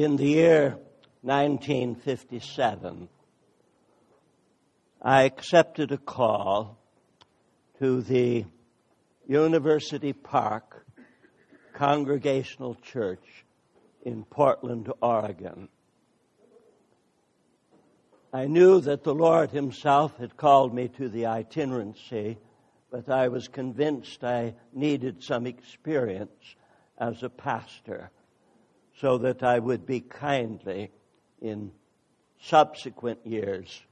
In the year 1957, I accepted a call to the University Park Congregational Church in Portland, Oregon. I knew that the Lord Himself had called me to the itinerancy, but I was convinced I needed some experience as a pastor so that I would be kindly in subsequent years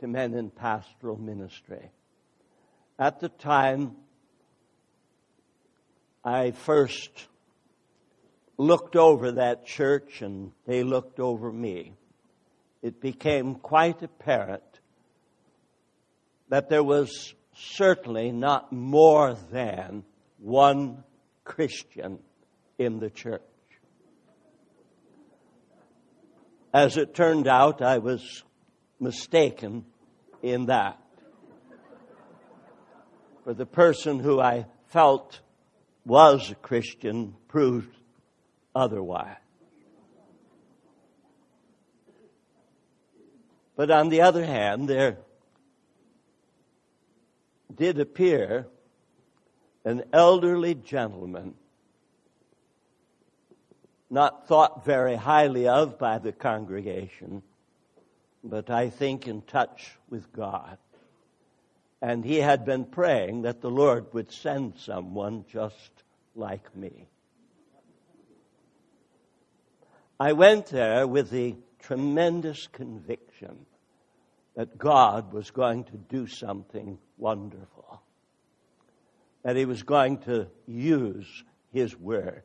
to men in pastoral ministry. At the time, I first looked over that church and they looked over me. It became quite apparent that there was certainly not more than one Christian in the church. As it turned out, I was mistaken in that. For the person who I felt was a Christian proved otherwise. But on the other hand, there did appear an elderly gentleman, not thought very highly of by the congregation, but I think in touch with God. And he had been praying that the Lord would send someone just like me. I went there with the tremendous conviction that God was going to do something wonderful, that He was going to use His Word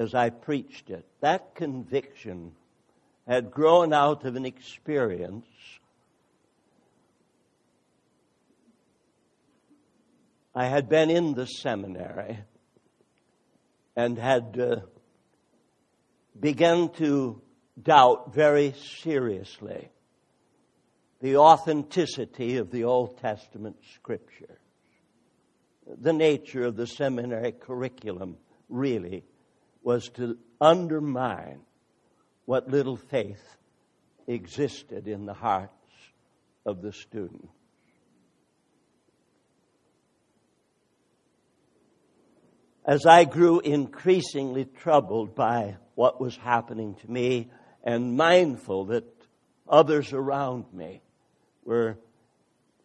as I preached it. That conviction had grown out of an experience I had been in the seminary and had uh, begun to doubt very seriously the authenticity of the Old Testament scriptures. The nature of the seminary curriculum really was to undermine what little faith existed in the hearts of the students. as I grew increasingly troubled by what was happening to me and mindful that others around me were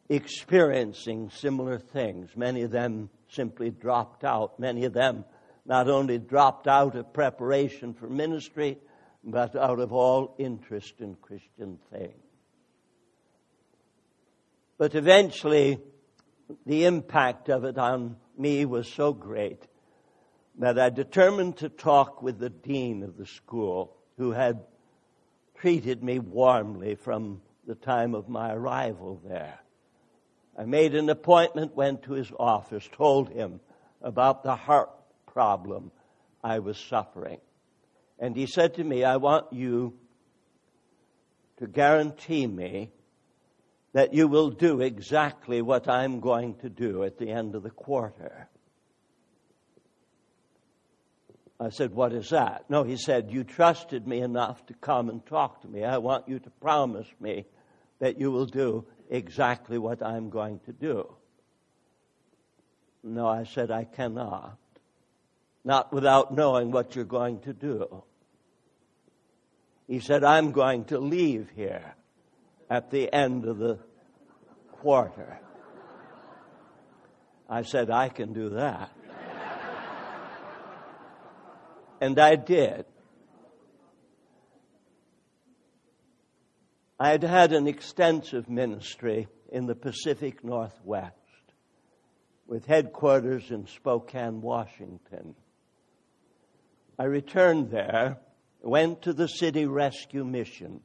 experiencing similar things. Many of them simply dropped out. Many of them not only dropped out of preparation for ministry, but out of all interest in Christian things. But eventually, the impact of it on me was so great that I determined to talk with the dean of the school, who had treated me warmly from the time of my arrival there. I made an appointment, went to his office, told him about the heart problem I was suffering. And he said to me, I want you to guarantee me that you will do exactly what I'm going to do at the end of the quarter. I said, What is that? No, he said, You trusted me enough to come and talk to me. I want you to promise me that you will do exactly what I'm going to do. No, I said, I cannot. Not without knowing what you're going to do. He said, I'm going to leave here at the end of the quarter. I said, I can do that. And I did. I had had an extensive ministry in the Pacific Northwest with headquarters in Spokane, Washington. I returned there, went to the city rescue mission,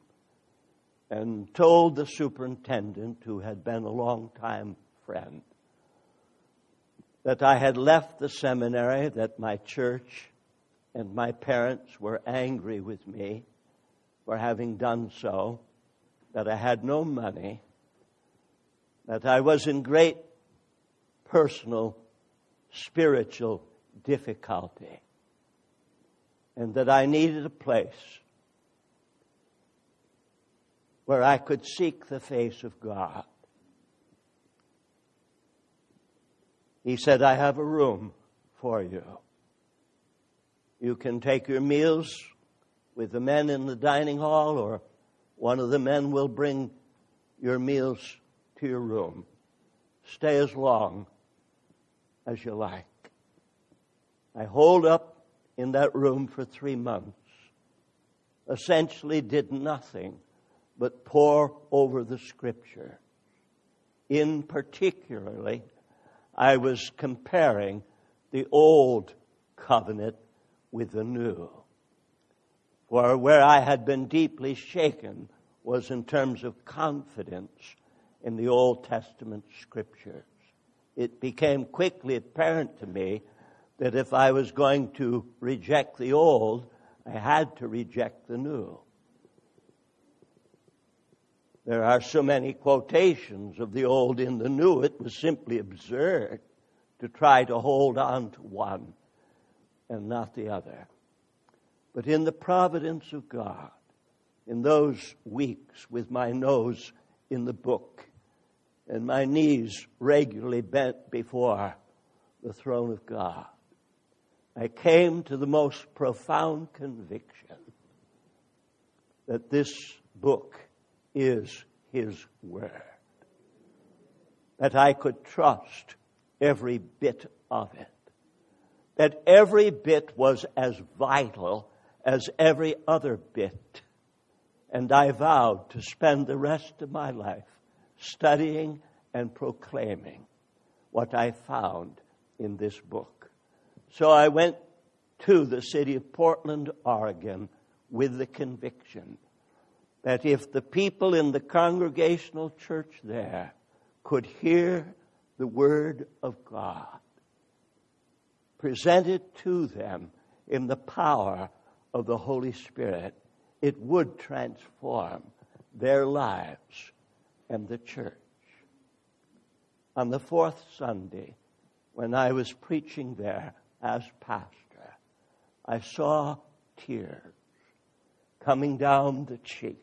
and told the superintendent, who had been a long time friend, that I had left the seminary, that my church and my parents were angry with me for having done so, that I had no money, that I was in great personal, spiritual difficulty, and that I needed a place where I could seek the face of God. He said, I have a room for you. You can take your meals with the men in the dining hall, or one of the men will bring your meals to your room. Stay as long as you like. I holed up in that room for three months, essentially did nothing but pore over the scripture. In particularly, I was comparing the old covenant with the new. For where I had been deeply shaken was in terms of confidence in the Old Testament scriptures. It became quickly apparent to me that if I was going to reject the old, I had to reject the new. There are so many quotations of the old in the new, it was simply absurd to try to hold on to one and not the other. But in the providence of God, in those weeks with my nose in the book and my knees regularly bent before the throne of God, I came to the most profound conviction that this book is His Word. That I could trust every bit of it. That every bit was as vital as every other bit. And I vowed to spend the rest of my life studying and proclaiming what I found in this book. So I went to the city of Portland, Oregon, with the conviction that if the people in the congregational church there could hear the Word of God presented to them in the power of the Holy Spirit, it would transform their lives and the church. On the fourth Sunday, when I was preaching there as pastor, I saw tears coming down the cheeks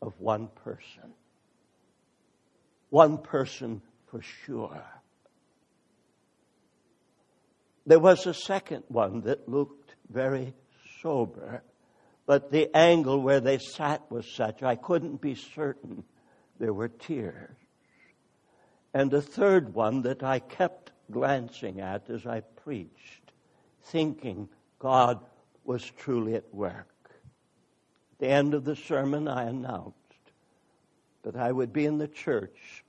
of one person. One person for sure. There was a second one that looked very sober, but the angle where they sat was such I couldn't be certain there were tears. And a third one that I kept glancing at as I preached, thinking God was truly at work At the end of the sermon, I announced that I would be in the church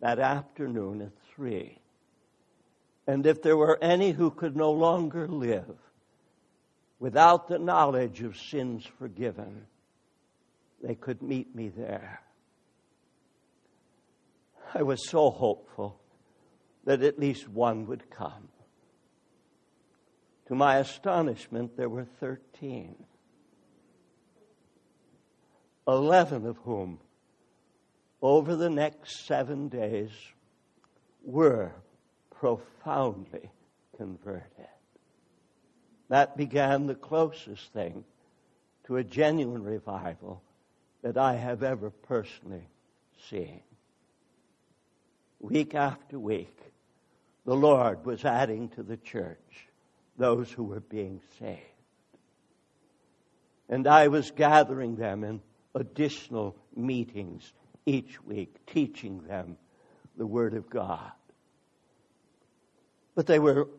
that afternoon at three. And if there were any who could no longer live without the knowledge of sins forgiven, they could meet me there. I was so hopeful that at least one would come. To my astonishment, there were 13. 11 of whom, over the next seven days, were profoundly converted. That began the closest thing to a genuine revival that I have ever personally seen. Week after week, the Lord was adding to the church those who were being saved. And I was gathering them in additional meetings each week, teaching them the Word of God. But they were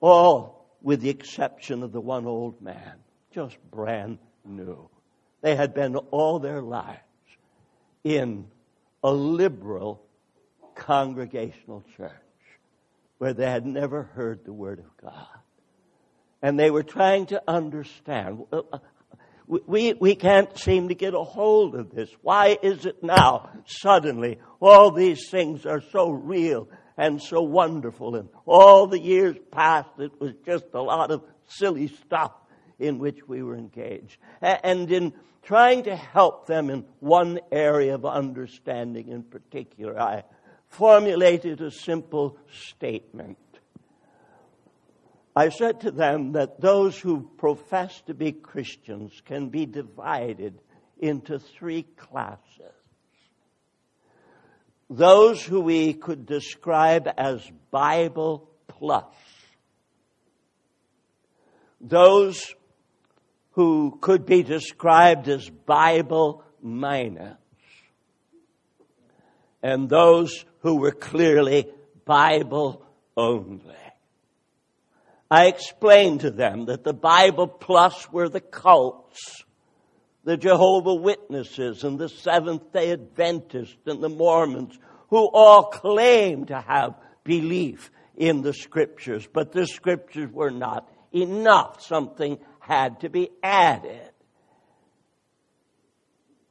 all, with the exception of the one old man, just brand new. They had been all their lives in a liberal congregational church where they had never heard the Word of God. And they were trying to understand uh, uh, we, we can't seem to get a hold of this. Why is it now, suddenly, all these things are so real and so wonderful and all the years past it was just a lot of silly stuff in which we were engaged. And in trying to help them in one area of understanding in particular, I formulated a simple statement. I said to them that those who profess to be Christians can be divided into three classes. Those who we could describe as Bible plus. Those who could be described as Bible minus. And those who were clearly Bible only. I explained to them that the Bible plus were the cults, the Jehovah Witnesses and the Seventh day Adventists and the Mormons, who all claim to have belief in the scriptures, but the scriptures were not enough. Something had to be added.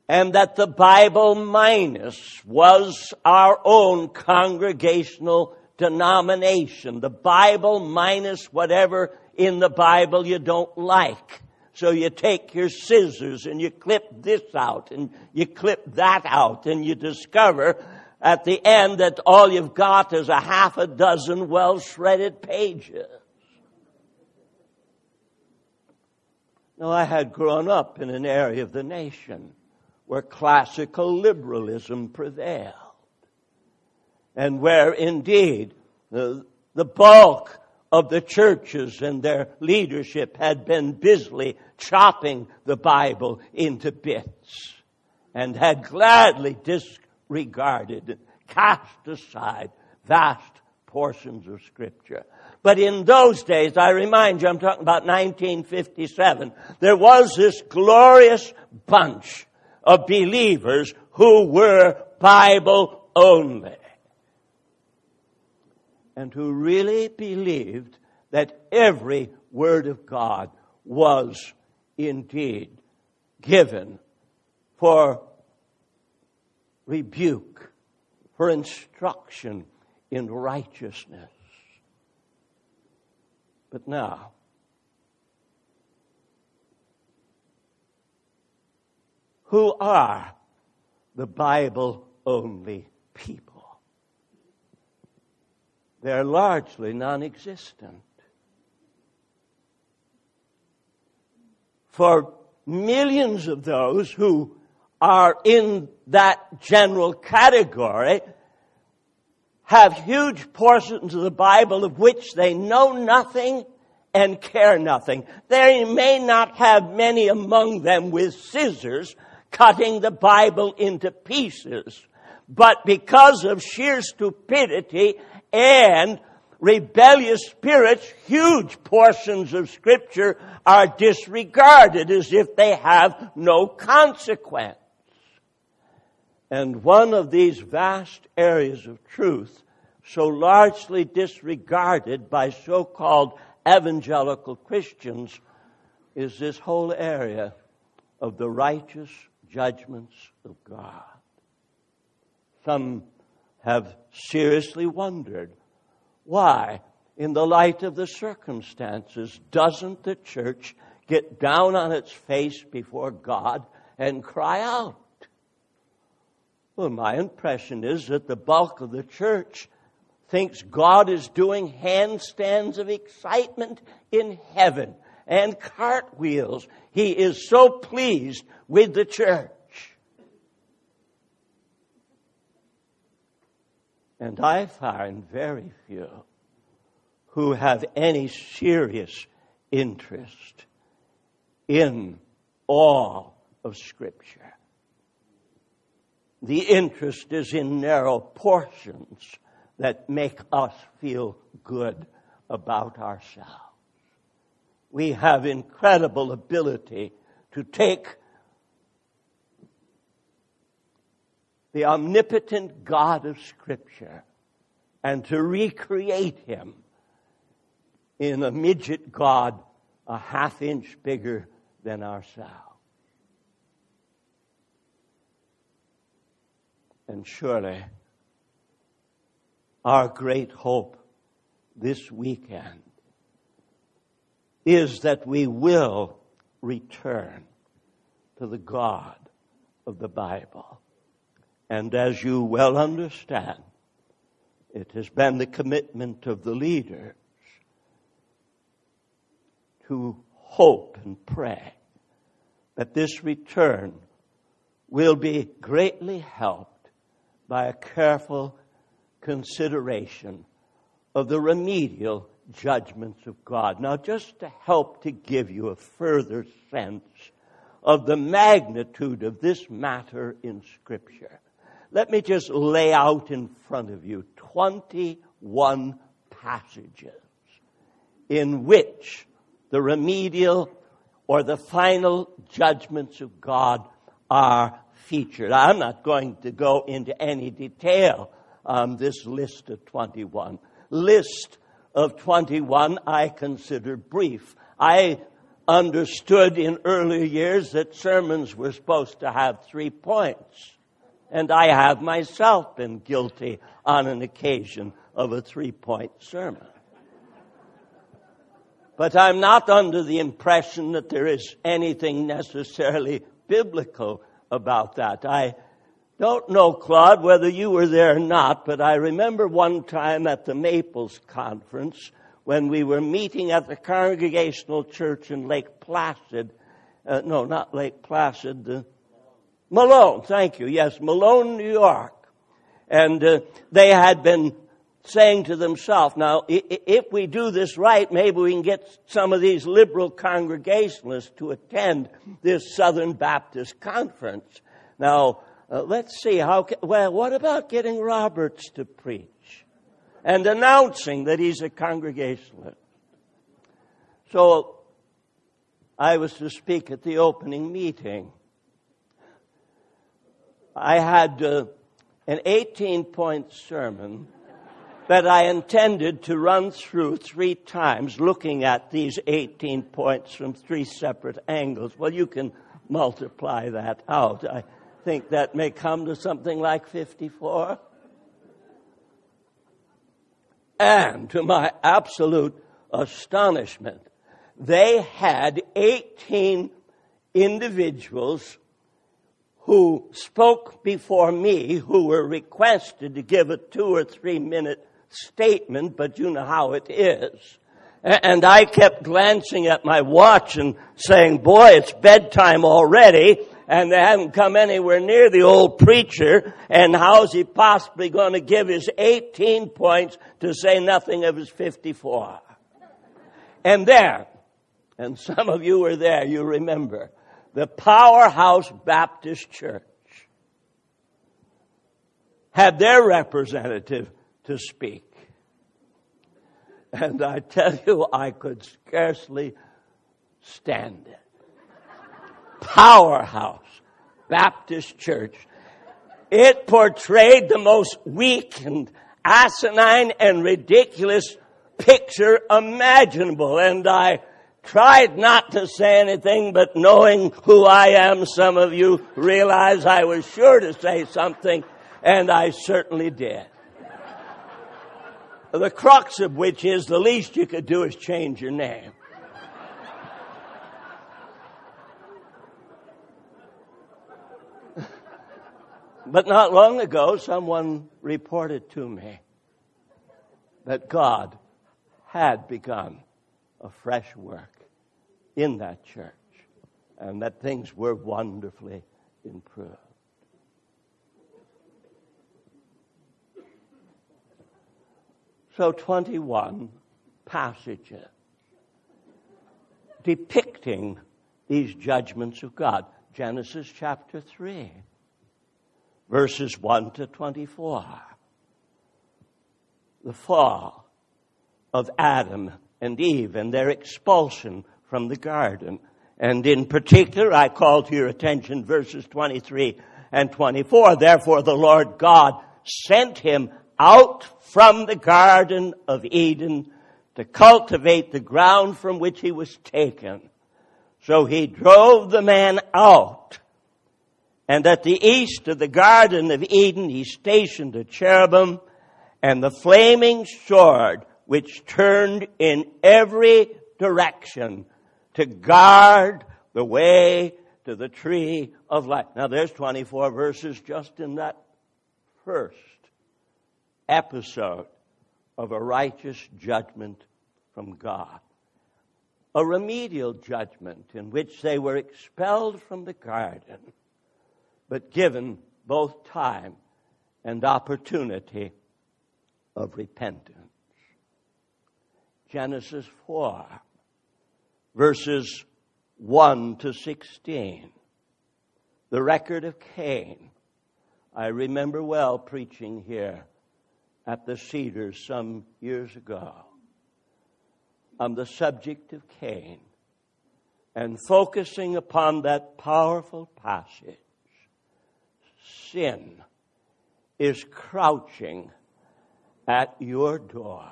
And that the Bible minus was our own congregational denomination. The Bible minus whatever in the Bible you don't like. So you take your scissors and you clip this out and you clip that out and you discover at the end that all you've got is a half a dozen well shredded pages. Now I had grown up in an area of the nation where classical liberalism prevailed and where indeed the, the bulk of the churches and their leadership had been busily chopping the Bible into bits and had gladly disregarded, cast aside vast portions of scripture. But in those days, I remind you, I'm talking about 1957, there was this glorious bunch of believers who were Bible only and who really believed that every word of God was indeed given for rebuke, for instruction in righteousness. But now, who are the Bible only people? they're largely non existent. For millions of those who are in that general category have huge portions of the Bible of which they know nothing and care nothing. They may not have many among them with scissors cutting the Bible into pieces, but because of sheer stupidity and rebellious spirits, huge portions of scripture are disregarded as if they have no consequence. And one of these vast areas of truth, so largely disregarded by so-called evangelical Christians, is this whole area of the righteous judgments of God. Some have seriously wondered why, in the light of the circumstances, doesn't the church get down on its face before God and cry out? Well, my impression is that the bulk of the church thinks God is doing handstands of excitement in heaven and cartwheels. He is so pleased with the church. And I find very few who have any serious interest in all of Scripture. The interest is in narrow portions that make us feel good about ourselves. We have incredible ability to take the omnipotent God of Scripture and to recreate him in a midget God a half inch bigger than ourselves. And surely our great hope this weekend is that we will return to the God of the Bible. And as you well understand, it has been the commitment of the leaders to hope and pray that this return will be greatly helped by a careful consideration of the remedial judgments of God. Now, just to help to give you a further sense of the magnitude of this matter in Scripture, let me just lay out in front of you 21 passages in which the remedial or the final judgments of God are featured. I'm not going to go into any detail on this list of 21. List of 21 I consider brief. I understood in earlier years that sermons were supposed to have three points. And I have myself been guilty on an occasion of a three point sermon. But I'm not under the impression that there is anything necessarily biblical about that. I don't know, Claude, whether you were there or not, but I remember one time at the Maples conference when we were meeting at the Congregational Church in Lake Placid. Uh, no, not Lake Placid. Uh, Malone, thank you. Yes, Malone, New York. And uh, they had been saying to themselves, now, if we do this right, maybe we can get some of these liberal congregationalists to attend this Southern Baptist conference. Now, uh, let's see how, well, what about getting Roberts to preach and announcing that he's a congregationalist? So, I was to speak at the opening meeting. I had uh, an 18 point sermon that I intended to run through three times looking at these 18 points from three separate angles. Well, you can multiply that out. I think that may come to something like 54. And to my absolute astonishment, they had 18 individuals who spoke before me who were requested to give a two or three minute statement, but you know how it is. And I kept glancing at my watch and saying, boy, it's bedtime already. And they haven't come anywhere near the old preacher. And how's he possibly going to give his 18 points to say nothing of his 54? And there, and some of you were there, you remember, the Powerhouse Baptist Church had their representative to speak. And I tell you, I could scarcely stand it. Powerhouse Baptist Church. It portrayed the most weak and asinine and ridiculous picture imaginable. And I tried not to say anything, but knowing who I am, some of you realize I was sure to say something, and I certainly did. The crux of which is the least you could do is change your name. But not long ago, someone reported to me that God had begun a fresh work in that church and that things were wonderfully improved. So 21 passages depicting these judgments of God. Genesis chapter 3, verses 1 to 24. The fall of Adam and Eve and their expulsion from the garden. And in particular, I call to your attention verses 23 and 24. Therefore, the Lord God sent him out from the Garden of Eden to cultivate the ground from which he was taken. So he drove the man out. And at the east of the Garden of Eden, he stationed a cherubim and the flaming sword, which turned in every direction to guard the way to the tree of life. Now there's 24 verses just in that first episode of a righteous judgment from God. A remedial judgment in which they were expelled from the garden but given both time and opportunity of repentance. Genesis 4, verses 1 to 16. The record of Cain. I remember well preaching here at the Cedars some years ago on the subject of Cain and focusing upon that powerful passage. Sin is crouching at your door,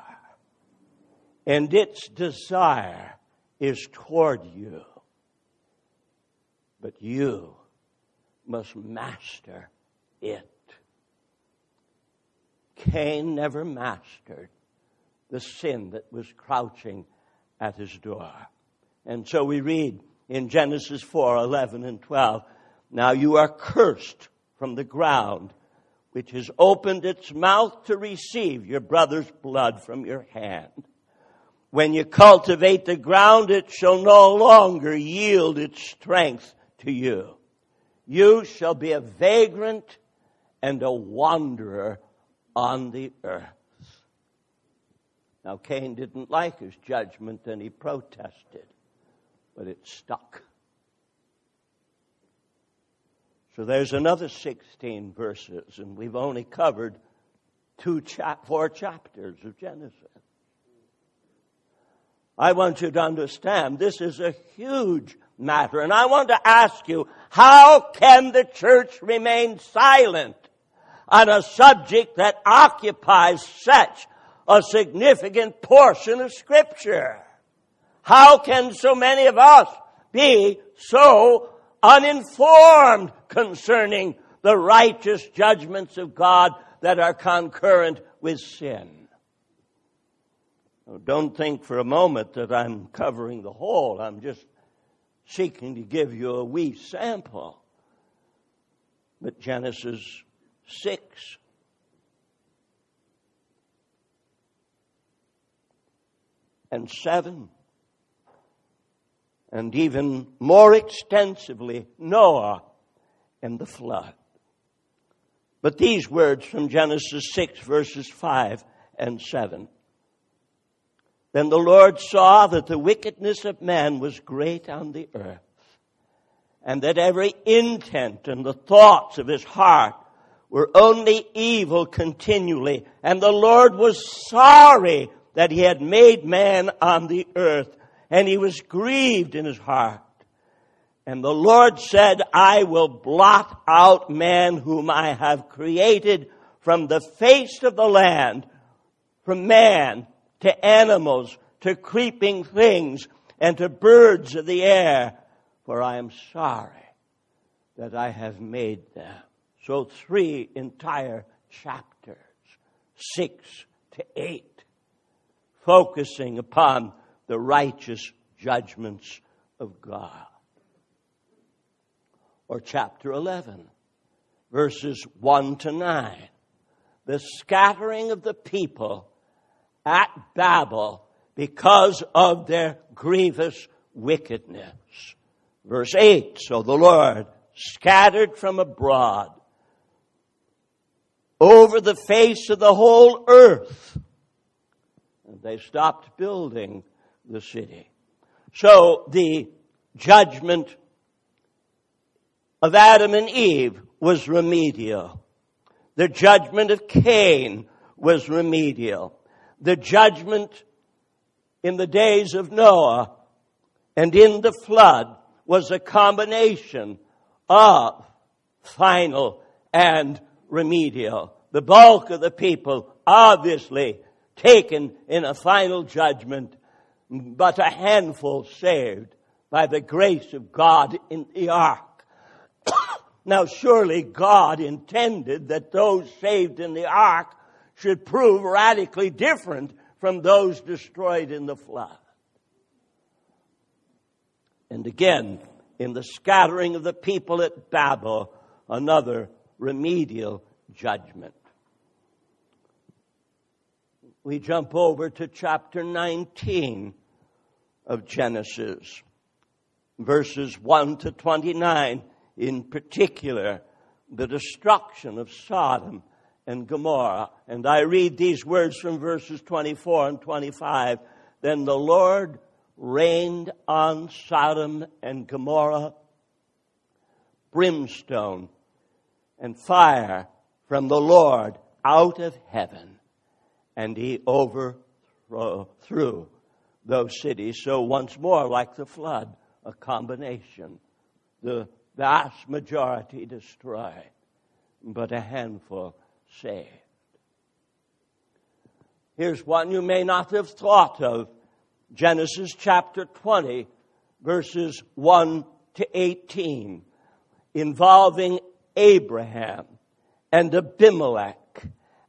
and its desire is toward you. But you must master it. Cain never mastered the sin that was crouching at his door. And so we read in Genesis 4 11 and 12, Now you are cursed from the ground, which has opened its mouth to receive your brother's blood from your hand. When you cultivate the ground, it shall no longer yield its strength to you. You shall be a vagrant and a wanderer on the earth. Now, Cain didn't like his judgment and he protested, but it stuck. So there's another 16 verses, and we've only covered two chap- four chapters of Genesis. I want you to understand this is a huge matter, and I want to ask you, how can the church remain silent on a subject that occupies such a significant portion of Scripture? How can so many of us be so uninformed concerning the righteous judgments of God that are concurrent with sin. Don't think for a moment that I'm covering the whole. I'm just seeking to give you a wee sample. But Genesis 6 and 7 and even more extensively Noah and the flood. But these words from Genesis 6 verses 5 and 7. Then the Lord saw that the wickedness of man was great on the earth, and that every intent and the thoughts of his heart were only evil continually. And the Lord was sorry that he had made man on the earth, and he was grieved in his heart. And the Lord said, I will blot out man whom I have created from the face of the land, from man to animals to creeping things and to birds of the air, for I am sorry that I have made them. So three entire chapters, six to eight, focusing upon the righteous judgments of God. Or chapter 11, verses 1 to 9. The scattering of the people at Babel because of their grievous wickedness. Verse 8, so the Lord scattered from abroad over the face of the whole earth. And they stopped building the city. So the judgment of Adam and Eve was remedial. The judgment of Cain was remedial. The judgment in the days of Noah and in the flood was a combination of final and remedial. The bulk of the people obviously taken in a final judgment, but a handful saved by the grace of God in the ark. now surely God intended that those saved in the ark should prove radically different from those destroyed in the flood. And again, in the scattering of the people at Babel, another remedial judgment. We jump over to chapter 19 of Genesis, verses 1 to 29 in particular. the destruction of Sodom and Gomorrah. And I read these words from verses 24 and 25. Then the Lord rained on Sodom and Gomorrah brimstone and fire from the Lord out of heaven, and he overthrew those cities. So once more, like the flood, a combination. The vast majority destroyed, but a handful saved. Here's one you may not have thought of Genesis chapter 20, verses 1 to 18, involving Abraham and Abimelech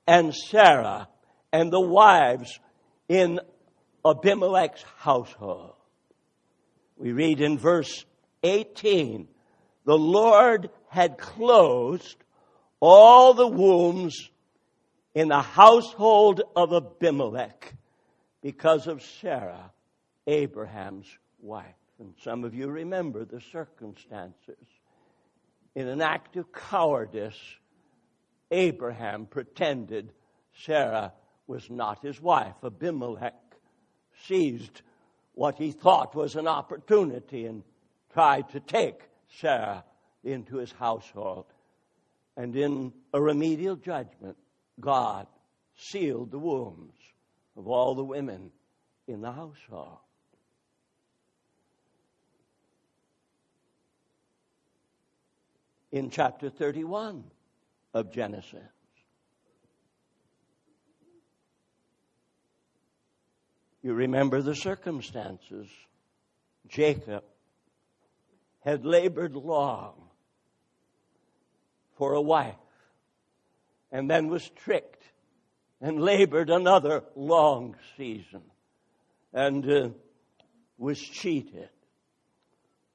and Sarah and the wives in Abimelech's household. We read in verse 18, the Lord had closed all the wombs in the household of Abimelech because of Sarah, Abraham's wife. And some of you remember the circumstances. In an act of cowardice, Abraham pretended Sarah was not his wife. Abimelech seized what he thought was an opportunity and tried to take Sarah into his household. And in a remedial judgment, God sealed the wombs of all the women in the household. In chapter 31 of Genesis, you remember the circumstances. Jacob had labored long for a wife and then was tricked and labored another long season and uh, was cheated.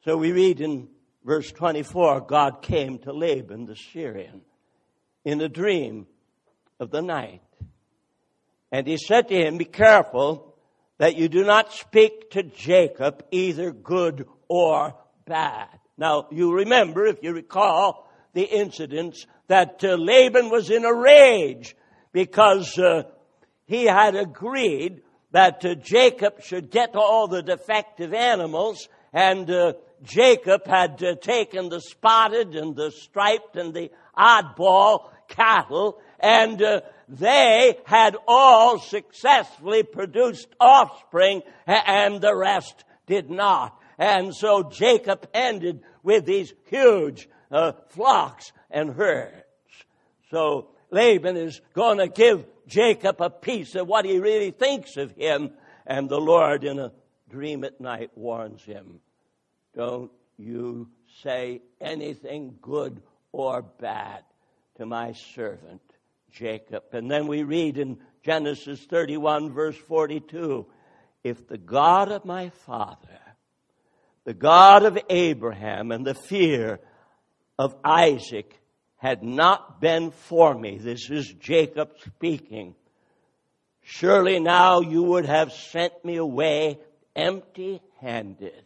So we read in verse 24 God came to Laban the Syrian in a dream of the night. And he said to him, Be careful that you do not speak to Jacob either good or bad. Now, you remember, if you recall, the incidents that uh, Laban was in a rage because uh, he had agreed that uh, Jacob should get all the defective animals, and uh, Jacob had uh, taken the spotted and the striped and the oddball cattle, and uh, they had all successfully produced offspring, and the rest did not. And so Jacob ended with these huge uh, flocks and herds. So Laban is going to give Jacob a piece of what he really thinks of him. And the Lord, in a dream at night, warns him Don't you say anything good or bad to my servant Jacob. And then we read in Genesis 31, verse 42 If the God of my father, the God of Abraham, and the fear of Isaac had not been for me, this is Jacob speaking, surely now you would have sent me away empty handed.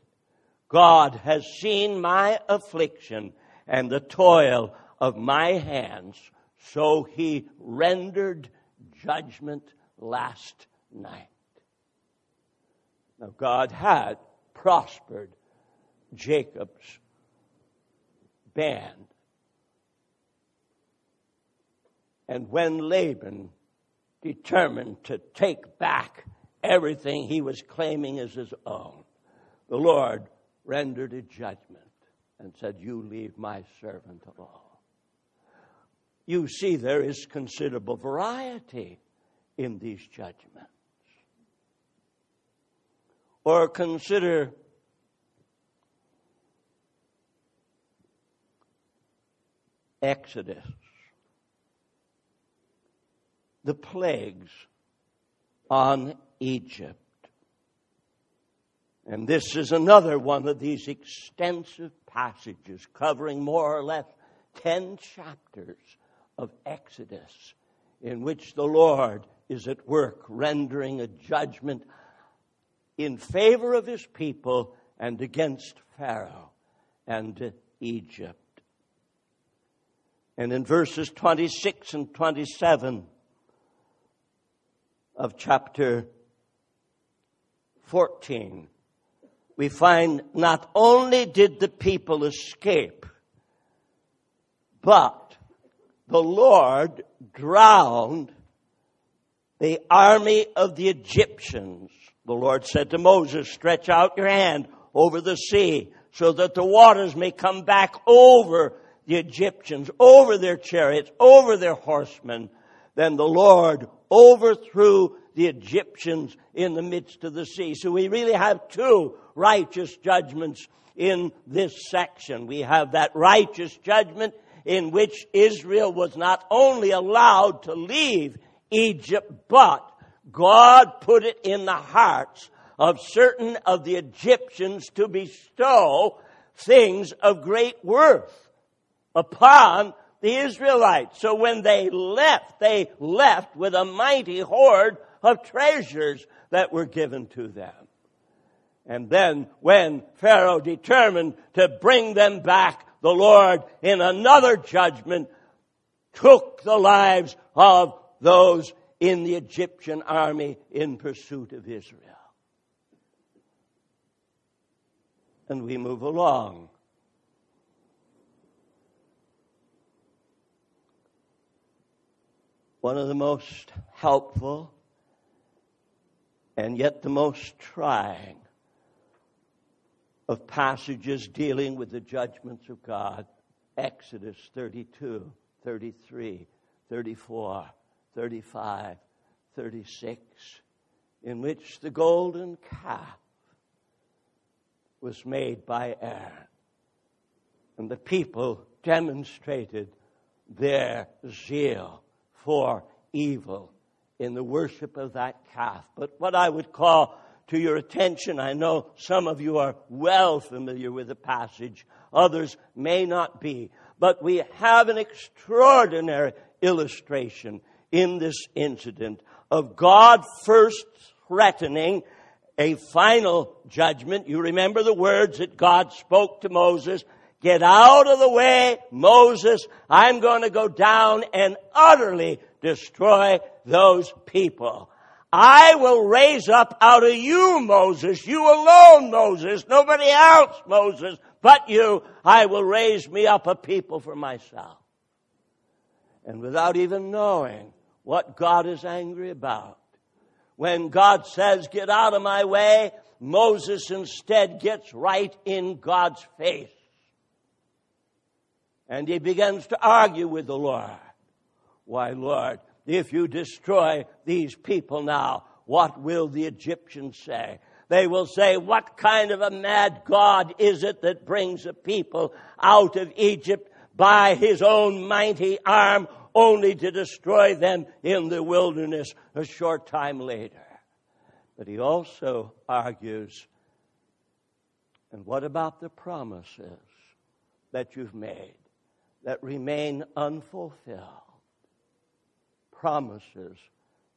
God has seen my affliction and the toil of my hands, so he rendered judgment last night. Now, God had prospered Jacob's band. And when Laban determined to take back everything he was claiming as his own, the Lord rendered a judgment and said, You leave my servant alone. You see, there is considerable variety in these judgments. Or consider Exodus, the plagues on Egypt. And this is another one of these extensive passages covering more or less 10 chapters of Exodus in which the Lord is at work rendering a judgment in favor of his people and against Pharaoh and Egypt. And in verses 26 and 27 of chapter 14, we find not only did the people escape, but the Lord drowned the army of the Egyptians. The Lord said to Moses, stretch out your hand over the sea so that the waters may come back over the Egyptians, over their chariots, over their horsemen. Then the Lord overthrew the Egyptians in the midst of the sea. So we really have two righteous judgments in this section. We have that righteous judgment in which Israel was not only allowed to leave Egypt, but God put it in the hearts of certain of the Egyptians to bestow things of great worth upon the Israelites. So when they left, they left with a mighty hoard of treasures that were given to them. And then when Pharaoh determined to bring them back, the Lord in another judgment took the lives of those in the Egyptian army in pursuit of Israel. And we move along. One of the most helpful and yet the most trying of passages dealing with the judgments of God Exodus 32, 33, 34, 35, 36, in which the golden calf was made by Aaron. And the people demonstrated their zeal for evil in the worship of that calf. But what I would call to your attention. I know some of you are well familiar with the passage. Others may not be. But we have an extraordinary illustration in this incident of God first threatening a final judgment. You remember the words that God spoke to Moses. Get out of the way, Moses. I'm going to go down and utterly destroy those people. I will raise up out of you, Moses, you alone, Moses, nobody else, Moses, but you, I will raise me up a people for myself. And without even knowing what God is angry about, when God says, get out of my way, Moses instead gets right in God's face. And he begins to argue with the Lord. Why, Lord, if you destroy these people now, what will the Egyptians say? They will say, what kind of a mad God is it that brings a people out of Egypt by his own mighty arm only to destroy them in the wilderness a short time later? But he also argues, and what about the promises that you've made that remain unfulfilled? Promises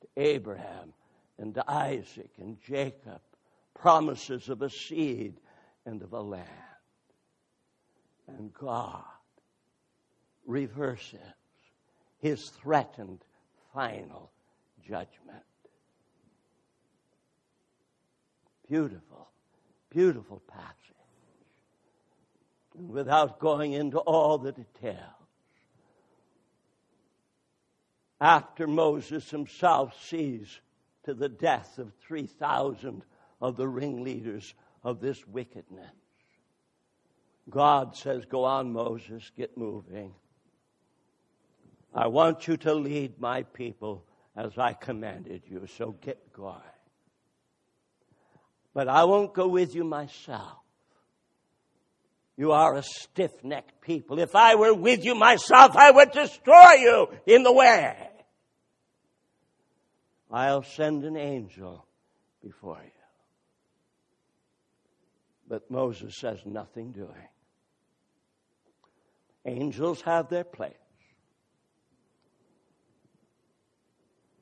to Abraham and to Isaac and Jacob, promises of a seed and of a land. And God reverses his threatened final judgment. Beautiful, beautiful passage. Without going into all the details, after Moses himself sees to the death of 3,000 of the ringleaders of this wickedness. God says, Go on, Moses, get moving. I want you to lead my people as I commanded you, so get going. But I won't go with you myself. You are a stiff necked people. If I were with you myself, I would destroy you in the way. I'll send an angel before you. But Moses says nothing doing. Angels have their place.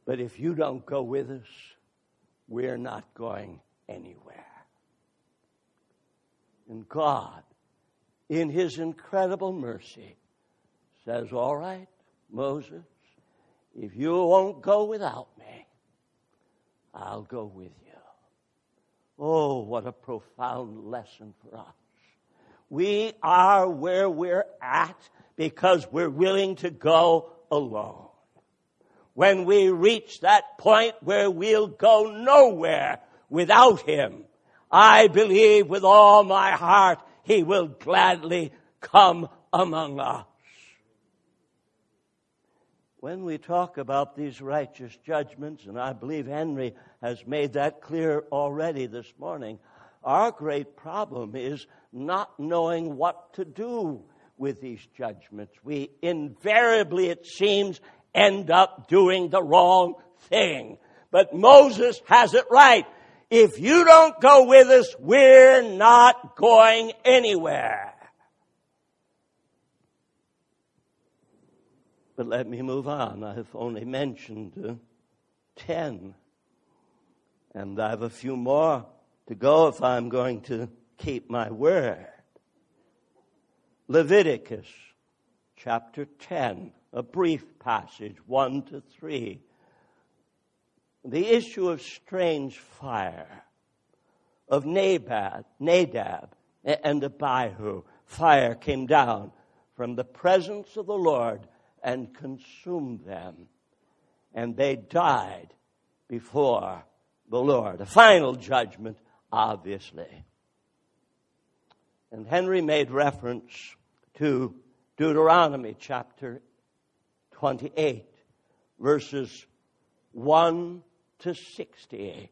But if you don't go with us, we're not going anywhere. And God, in His incredible mercy, says, All right, Moses, if you won't go without I'll go with you. Oh, what a profound lesson for us. We are where we're at because we're willing to go alone. When we reach that point where we'll go nowhere without Him, I believe with all my heart He will gladly come among us. When we talk about these righteous judgments, and I believe Henry has made that clear already this morning, our great problem is not knowing what to do with these judgments. We invariably, it seems, end up doing the wrong thing. But Moses has it right. If you don't go with us, we're not going anywhere. But let me move on. I've only mentioned uh, 10. And I have a few more to go if I'm going to keep my word. Leviticus chapter 10, a brief passage, 1 to 3. The issue of strange fire, of Nadab, Nadab and Abihu. Fire came down from the presence of the Lord and consumed them, and they died before the Lord. A final judgment, obviously. And Henry made reference to Deuteronomy chapter 28, verses 1 to 68.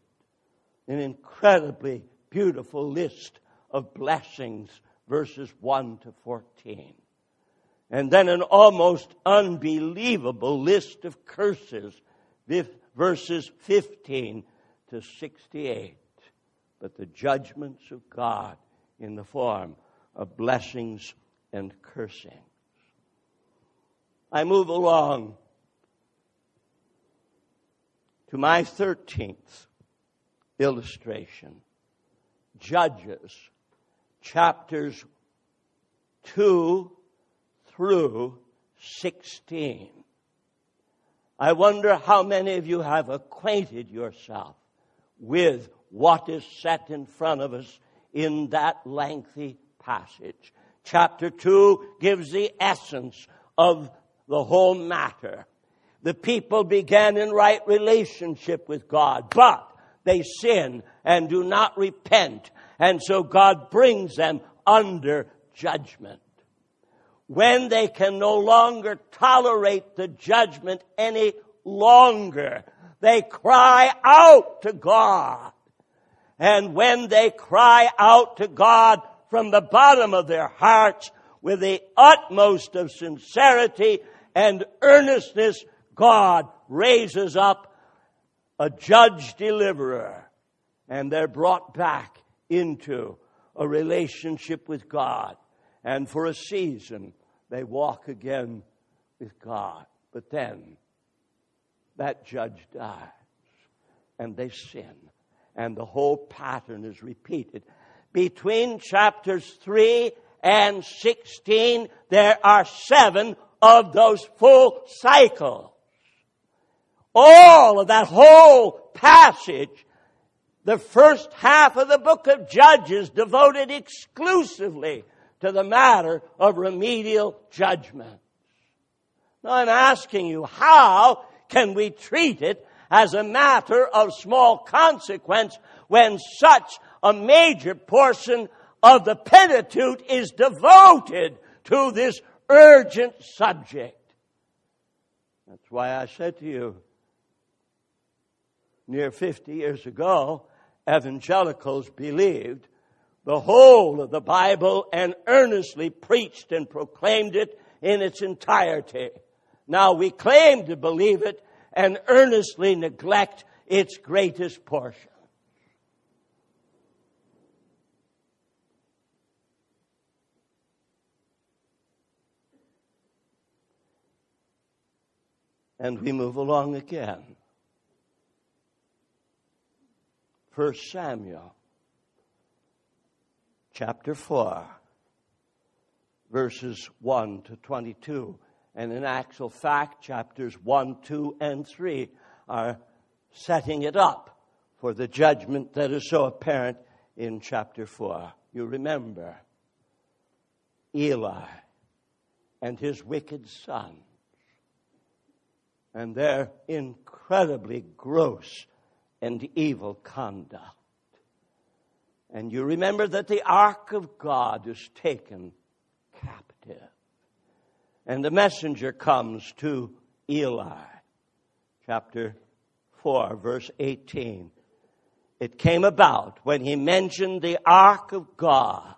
An incredibly beautiful list of blessings, verses 1 to 14. And then an almost unbelievable list of curses, verses 15 to 68. But the judgments of God in the form of blessings and cursings. I move along to my 13th illustration Judges, chapters 2 through 16. I wonder how many of you have acquainted yourself with what is set in front of us in that lengthy passage. Chapter 2 gives the essence of the whole matter. The people began in right relationship with God, but they sin and do not repent. And so God brings them under judgment. When they can no longer tolerate the judgment any longer, they cry out to God. And when they cry out to God from the bottom of their hearts with the utmost of sincerity and earnestness, God raises up a judge deliverer and they're brought back into a relationship with God. And for a season, they walk again with God. But then, that judge dies and they sin and the whole pattern is repeated. Between chapters 3 and 16, there are seven of those full cycles. All of that whole passage, the first half of the book of Judges devoted exclusively to the matter of remedial judgment. Now I'm asking you, how can we treat it as a matter of small consequence when such a major portion of the Pentateuch is devoted to this urgent subject. That's why I said to you near 50 years ago, evangelicals believed the whole of the Bible and earnestly preached and proclaimed it in its entirety. Now we claim to believe it and earnestly neglect its greatest portion. And we move along again. First Samuel chapter 4 verses 1 to 22 And in actual fact, chapters 1, 2, and 3 are setting it up for the judgment that is so apparent in chapter 4. You remember Eli and his wicked sons and their incredibly gross and evil conduct. And you remember that the ark of God is taken captive. And the messenger comes to Eli, chapter 4, verse 18. It came about when he mentioned the ark of God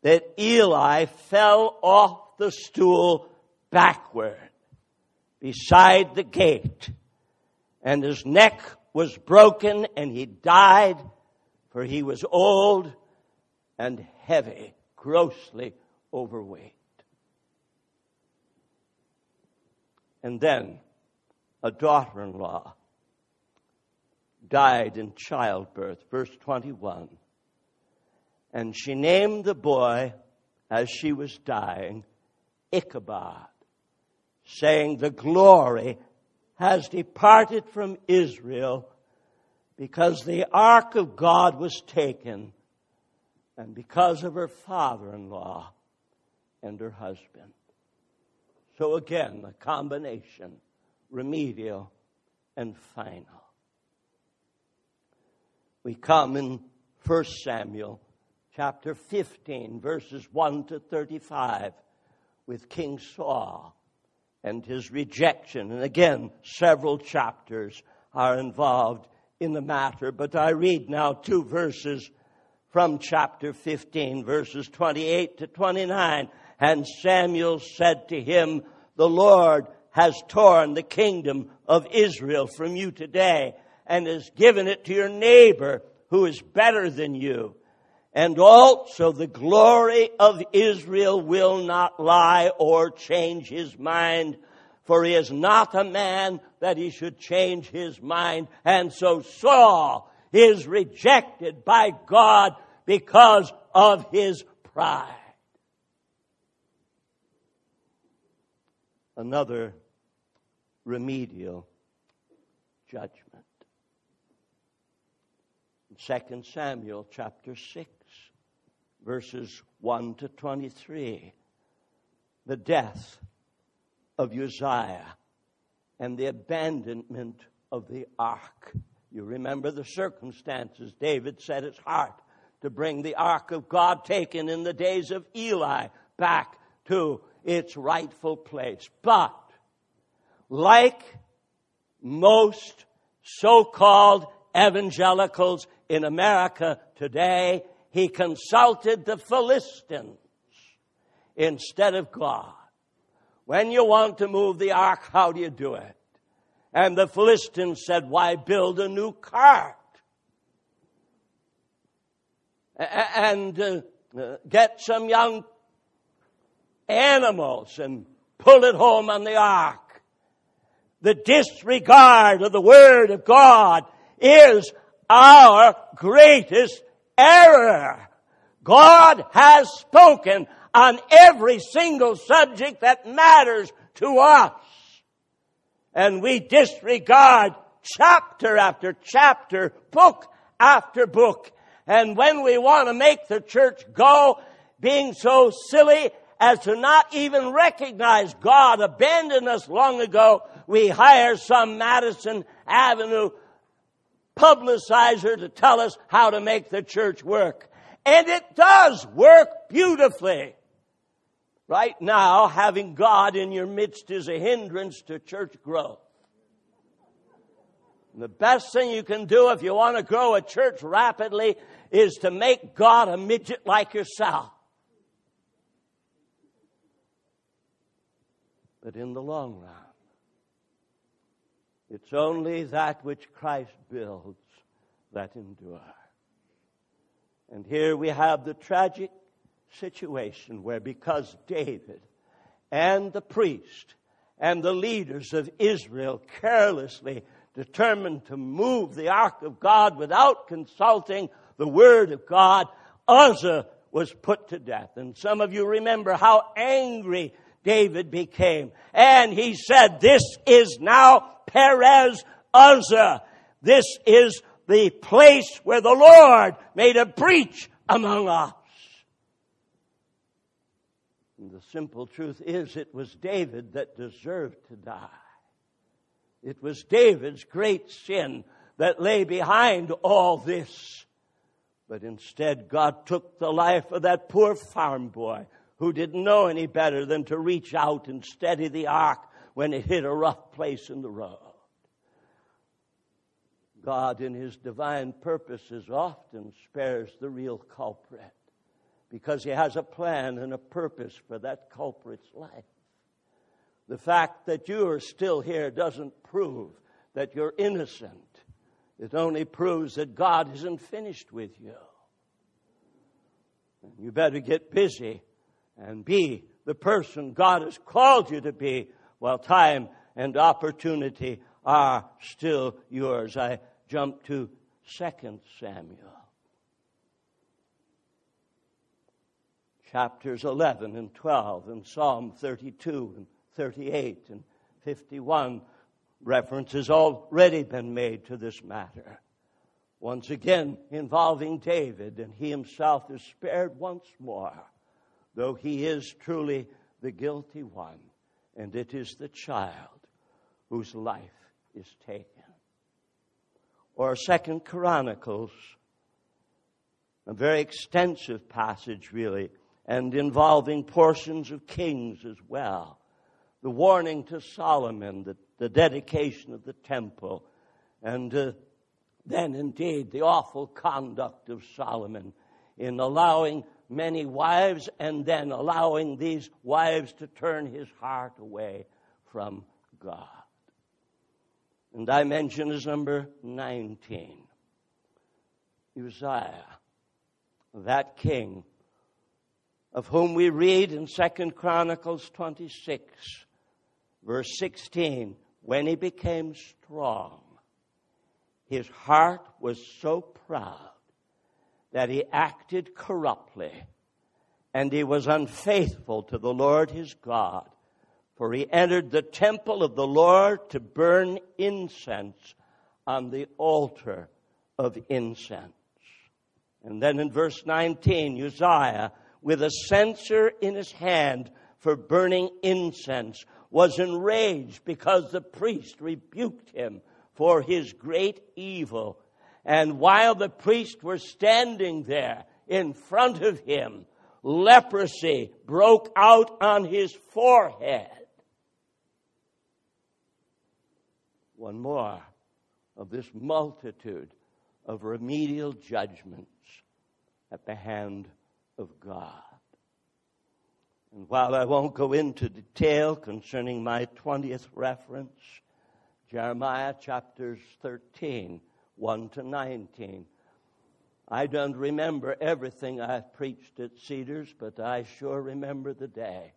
that Eli fell off the stool backward beside the gate, and his neck was broken, and he died, for he was old and heavy, grossly overweight. And then a daughter in law died in childbirth, verse 21. And she named the boy as she was dying Ichabod, saying, The glory has departed from Israel because the ark of God was taken and because of her father in law and her husband. So again, the combination, remedial and final. We come in 1 Samuel chapter 15, verses 1 to 35, with King Saul and his rejection. And again, several chapters are involved in the matter, but I read now two verses from chapter 15, verses 28 to 29. And Samuel said to him, The Lord has torn the kingdom of Israel from you today and has given it to your neighbor who is better than you. And also the glory of Israel will not lie or change his mind, for he is not a man that he should change his mind. And so Saul is rejected by God because of his pride. Another remedial judgment. 2 Samuel chapter 6, verses 1 to 23. The death of Uzziah and the abandonment of the ark. You remember the circumstances. David set his heart to bring the ark of God taken in the days of Eli back to its rightful place. But, like most so-called evangelicals in America today, he consulted the Philistines instead of God. When you want to move the ark, how do you do it? And the Philistines said, Why build a new cart? And uh, uh, get some young animals and pull it home on the ark. The disregard of the Word of God is our greatest error. God has spoken on every single subject that matters to us. And we disregard chapter after chapter, book after book. And when we want to make the church go, being so silly as to not even recognize God abandoned us long ago, we hire some Madison Avenue publicizer to tell us how to make the church work. And it does work beautifully. Right now, having God in your midst is a hindrance to church growth. And the best thing you can do if you want to grow a church rapidly is to make God a midget like yourself. But in the long run, it's only that which Christ builds that endures. And here we have the tragic situation where because David and the priest and the leaders of Israel carelessly determined to move the ark of God without consulting the word of God, Uzzah was put to death. And some of you remember how angry David became. And he said, This is now Perez Uzzah. This is the place where the Lord made a breach among us. And the simple truth is, it was David that deserved to die. It was David's great sin that lay behind all this. But instead, God took the life of that poor farm boy who didn't know any better than to reach out and steady the ark when it hit a rough place in the road. God, in His divine purposes, often spares the real culprit because He has a plan and a purpose for that culprit's life. The fact that you are still here doesn't prove that you're innocent. It only proves that God isn't finished with you. And you better get busy and be the person God has called you to be while time and opportunity are still yours. I jump to 2 Samuel. Chapters 11 and 12 and Psalm 32 and 38 and 51 references already been made to this matter. Once again involving David, and he himself is spared once more, though he is truly the guilty one, and it is the child whose life is taken. Or Second Chronicles, a very extensive passage, really, and involving portions of Kings as well. The warning to Solomon, the, the dedication of the temple, and uh, then indeed the awful conduct of Solomon in allowing many wives and then allowing these wives to turn his heart away from God. And I mention as number 19 Uzziah, that king of whom we read in Second Chronicles 26, verse 16, when he became strong, his heart was so proud that he acted corruptly and he was unfaithful to the Lord his God. For he entered the temple of the Lord to burn incense on the altar of incense. And then in verse 19, Uzziah, with a censer in his hand for burning incense, was enraged because the priest rebuked him for his great evil. And while the priests were standing there in front of him, leprosy broke out on his forehead. One more of this multitude of remedial judgments at the hand of God. And while I won't go into detail concerning my 20th reference, Jeremiah chapters 13, 1 to 19. I don't remember everything I preached at Cedars, but I sure remember the day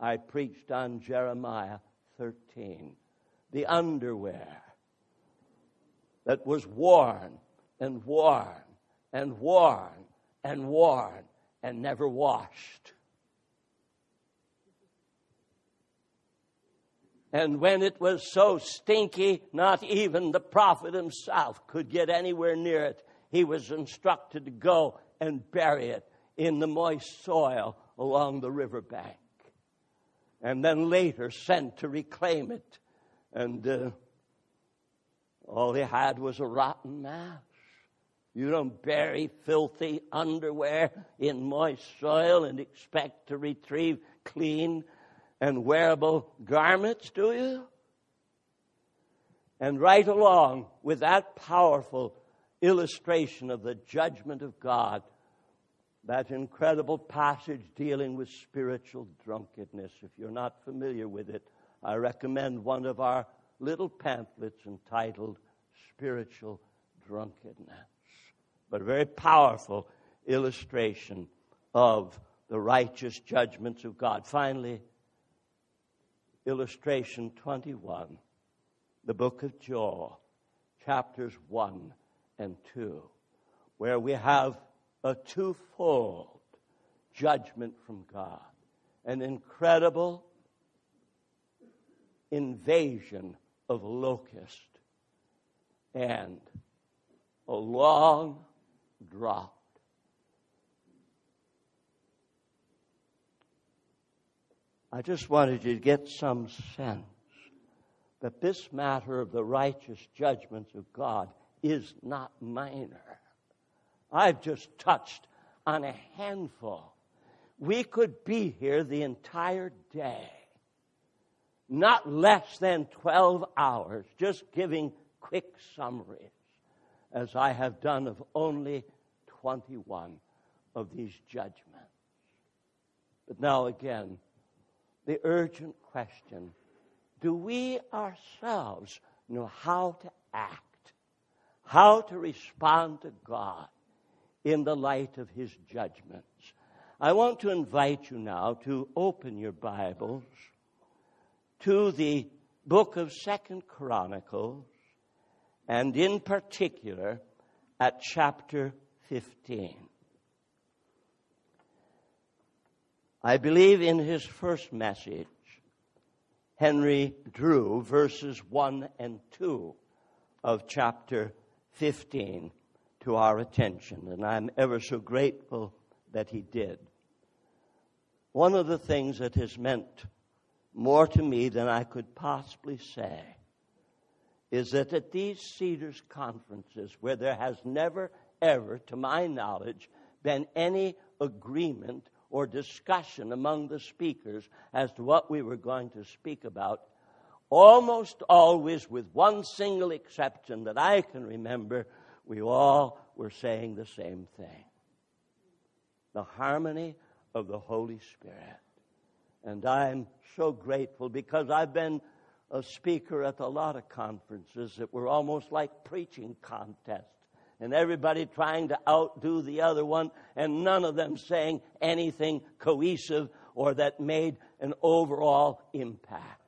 I preached on Jeremiah 13. The underwear that was worn and worn and worn and worn and never washed. And when it was so stinky, not even the prophet himself could get anywhere near it. He was instructed to go and bury it in the moist soil along the riverbank. And then later sent to reclaim it. And uh, all he had was a rotten mass. You don't bury filthy underwear in moist soil and expect to retrieve clean and wearable garments, do you? And right along with that powerful illustration of the judgment of God, that incredible passage dealing with spiritual drunkenness. If you're not familiar with it, I recommend one of our little pamphlets entitled Spiritual Drunkenness. But a very powerful illustration of the righteous judgments of God. Finally, illustration 21, the book of Joel, chapters 1 and 2, where we have a twofold judgment from God an incredible invasion of locust and a long drought. I just wanted you to get some sense that this matter of the righteous judgments of God is not minor. I've just touched on a handful. We could be here the entire day, not less than 12 hours, just giving quick summaries, as I have done of only 21 of these judgments. But now again, the urgent question do we ourselves know how to act, how to respond to God in the light of His judgments? I want to invite you now to open your Bibles to the book of Second Chronicles, and in particular at chapter 15. I believe in his first message, Henry drew verses 1 and 2 of chapter 15 to our attention, and I'm ever so grateful that he did. One of the things that has meant more to me than I could possibly say is that at these Cedars conferences, where there has never, ever, to my knowledge, been any agreement or discussion among the speakers as to what we were going to speak about, almost always, with one single exception that I can remember, we all were saying the same thing the harmony of the Holy Spirit. And I'm so grateful because I've been a speaker at a lot of conferences that were almost like preaching contests and everybody trying to outdo the other one, and none of them saying anything cohesive or that made an overall impact.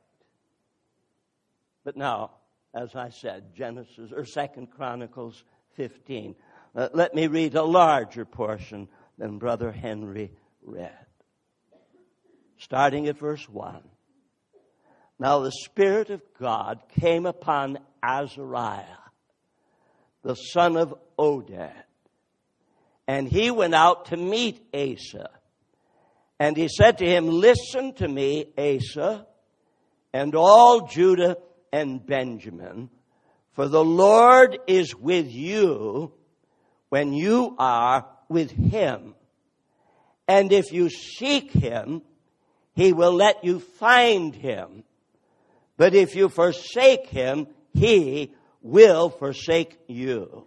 But now, as I said, Genesis or Second Chronicles 15. Uh, let me read a larger portion than Brother Henry read. Starting at verse 1. Now the Spirit of God came upon Azariah the son of Oded. And he went out to meet Asa. And he said to him, Listen to me, Asa, and all Judah and Benjamin, for the Lord is with you when you are with him. And if you seek him, he will let you find him. But if you forsake him, he will forsake you.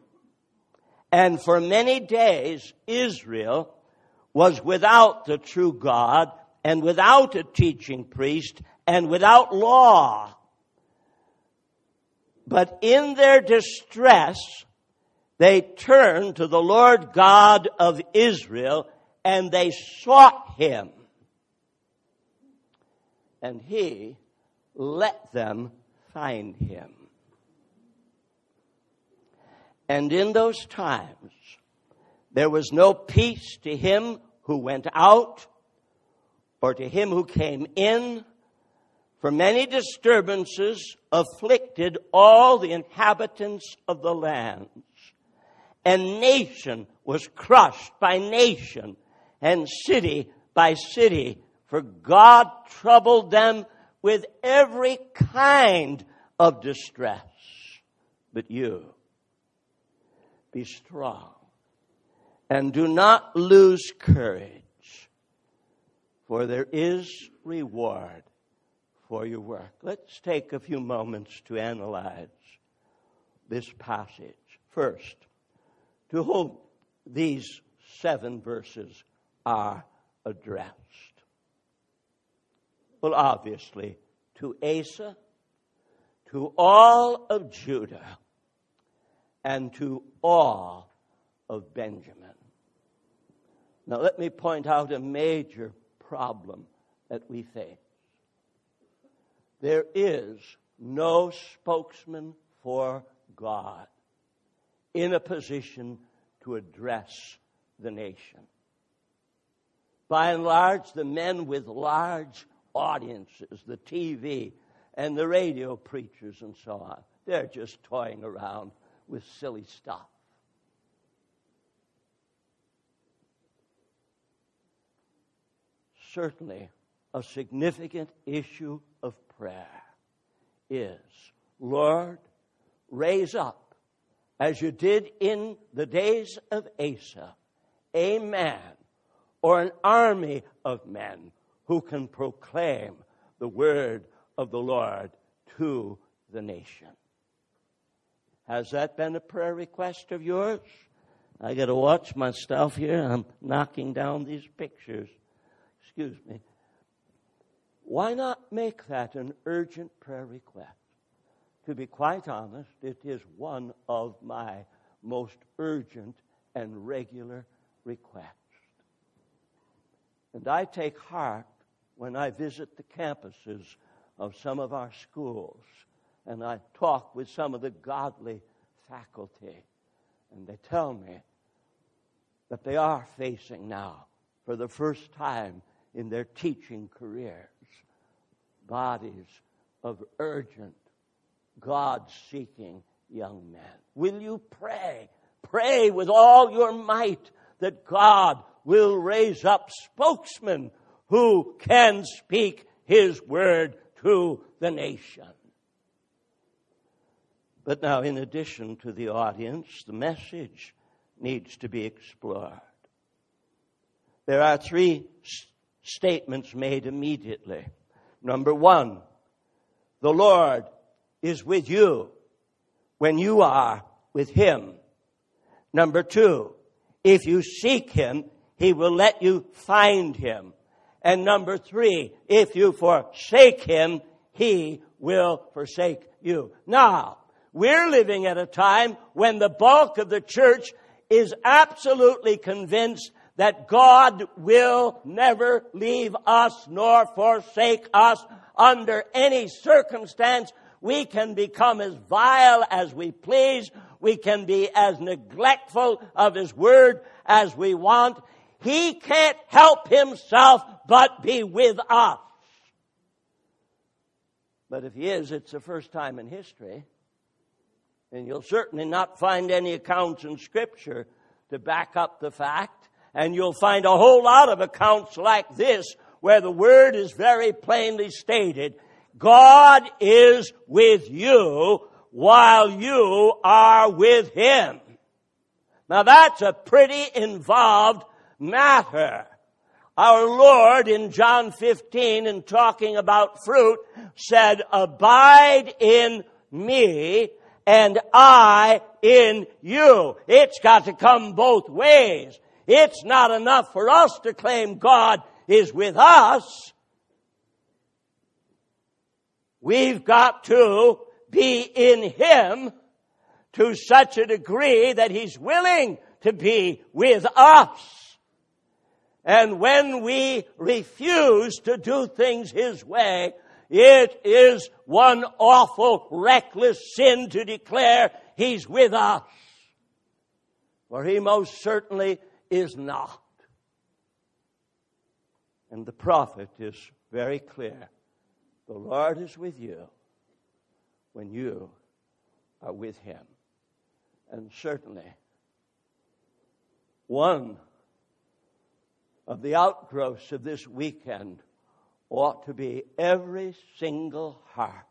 And for many days, Israel was without the true God and without a teaching priest and without law. But in their distress, they turned to the Lord God of Israel and they sought him. And he let them find him. And in those times, there was no peace to him who went out or to him who came in, for many disturbances afflicted all the inhabitants of the lands. And nation was crushed by nation, and city by city, for God troubled them with every kind of distress. But you, be strong. And do not lose courage, for there is reward for your work. Let's take a few moments to analyze this passage. First, to whom these seven verses are addressed. Well, obviously, to Asa, to all of Judah, and to all of Benjamin. Now, let me point out a major problem that we face. There is no spokesman for God in a position to address the nation. By and large, the men with large audiences, the TV and the radio preachers and so on. They're just toying around with silly stuff. Certainly, a significant issue of prayer is Lord, raise up, as you did in the days of Asa, a man or an army of men who can proclaim the word of the Lord to the nation. Has that been a prayer request of yours? I got to watch myself here. I'm knocking down these pictures. Excuse me. Why not make that an urgent prayer request? To be quite honest, it is one of my most urgent and regular requests. And I take heart when I visit the campuses of some of our schools and I talk with some of the godly faculty, and they tell me that they are facing now, for the first time in their teaching careers, bodies of urgent, God seeking young men. Will you pray? Pray with all your might that God will raise up spokesmen who can speak his word to the nation. But now, in addition to the audience, the message needs to be explored. There are three statements made immediately. Number one, the Lord is with you when you are with Him. Number two, if you seek Him, He will let you find Him. And number three, if you forsake Him, He will forsake you. Now, we're living at a time when the bulk of the church is absolutely convinced that God will never leave us nor forsake us under any circumstance. We can become as vile as we please. We can be as neglectful of His Word as we want. He can't help Himself but be with us. But if He is, it's the first time in history. And you'll certainly not find any accounts in Scripture to back up the fact and you'll find a whole lot of accounts like this where the word is very plainly stated. God is with you while you are with Him. Now that's a pretty involved matter. Our Lord in John 15 in talking about fruit said, abide in me and I in you. It's got to come both ways. It's not enough for us to claim God is with us. We've got to be in Him to such a degree that He's willing to be with us. And when we refuse to do things His way, it is one awful, reckless sin to declare He's with us. For He most certainly is not. And the prophet is very clear. The Lord is with you when you are with Him. And certainly, one of the outgrowths of this weekend ought to be every single heart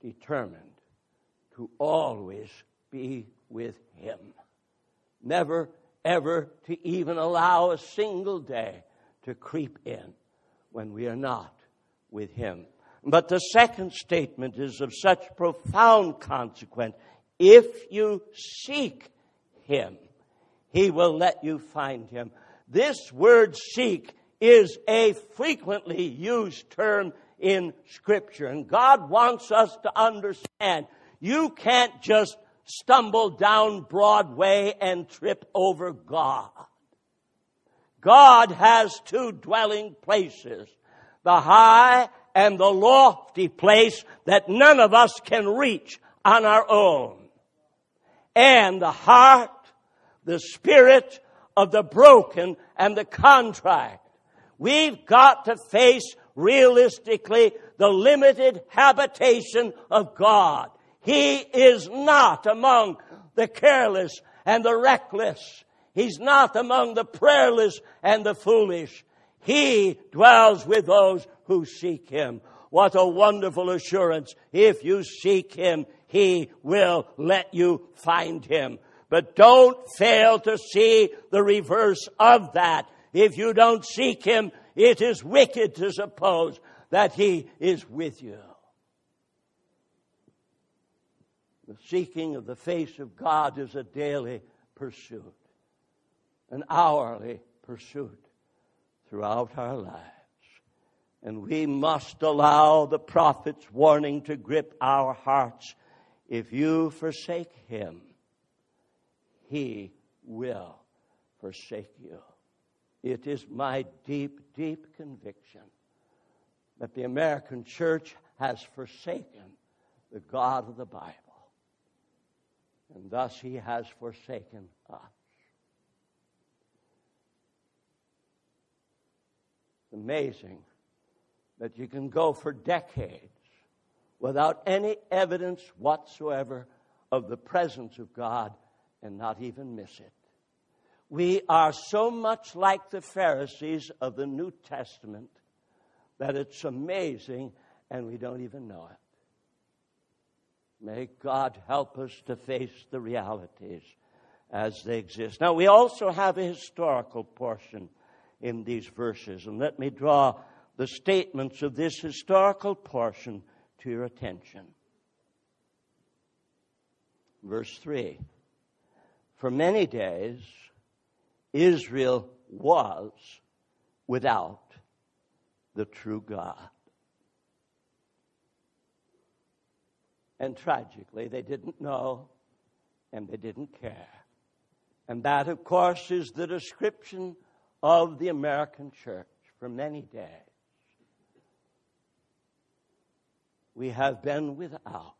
determined to always be with Him. Never ever to even allow a single day to creep in when we are not with Him. But the second statement is of such profound consequence. If you seek Him, He will let you find Him. This word seek is a frequently used term in Scripture. And God wants us to understand you can't just stumble down Broadway and trip over God. God has two dwelling places, the high and the lofty place that none of us can reach on our own. And the heart, the spirit of the broken and the contrite. We've got to face realistically the limited habitation of God. He is not among the careless and the reckless. He's not among the prayerless and the foolish. He dwells with those who seek Him. What a wonderful assurance. If you seek Him, He will let you find Him. But don't fail to see the reverse of that. If you don't seek Him, it is wicked to suppose that He is with you. The seeking of the face of God is a daily pursuit, an hourly pursuit throughout our lives. And we must allow the prophet's warning to grip our hearts. If you forsake him, he will forsake you. It is my deep, deep conviction that the American church has forsaken the God of the Bible. And thus he has forsaken us. It's amazing that you can go for decades without any evidence whatsoever of the presence of God and not even miss it. We are so much like the Pharisees of the New Testament that it's amazing and we don't even know it. May God help us to face the realities as they exist. Now, we also have a historical portion in these verses, and let me draw the statements of this historical portion to your attention. Verse 3 For many days, Israel was without the true God. And tragically, they didn't know and they didn't care. And that, of course, is the description of the American church for many days. We have been without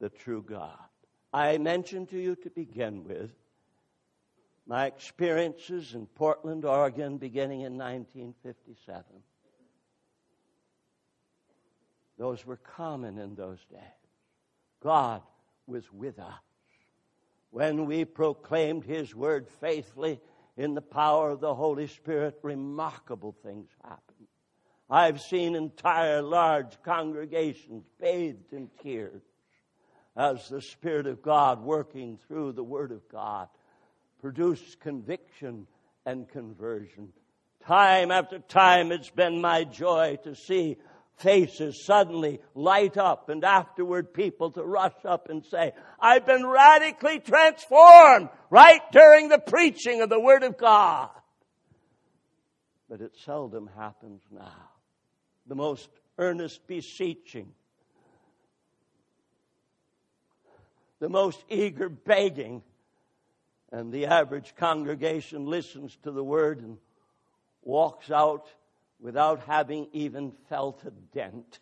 the true God. I mentioned to you to begin with my experiences in Portland, Oregon, beginning in 1957. Those were common in those days. God was with us. When we proclaimed His word faithfully in the power of the Holy Spirit, remarkable things happened. I've seen entire large congregations bathed in tears as the Spirit of God working through the Word of God produced conviction and conversion. Time after time, it's been my joy to see faces suddenly light up and afterward people to rush up and say, I've been radically transformed right during the preaching of the Word of God. But it seldom happens now. The most earnest beseeching, the most eager begging and the average congregation listens to the word and walks out without having even felt a dent.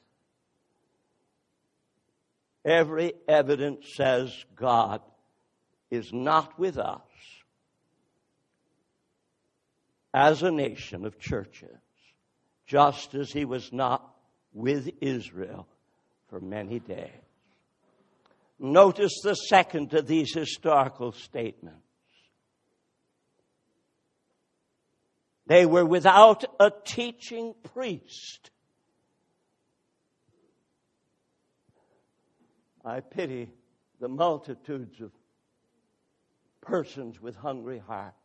Every evidence says God is not with us as a nation of churches, just as he was not with Israel for many days. Notice the second of these historical statements. They were without a teaching priest. I pity the multitudes of persons with hungry hearts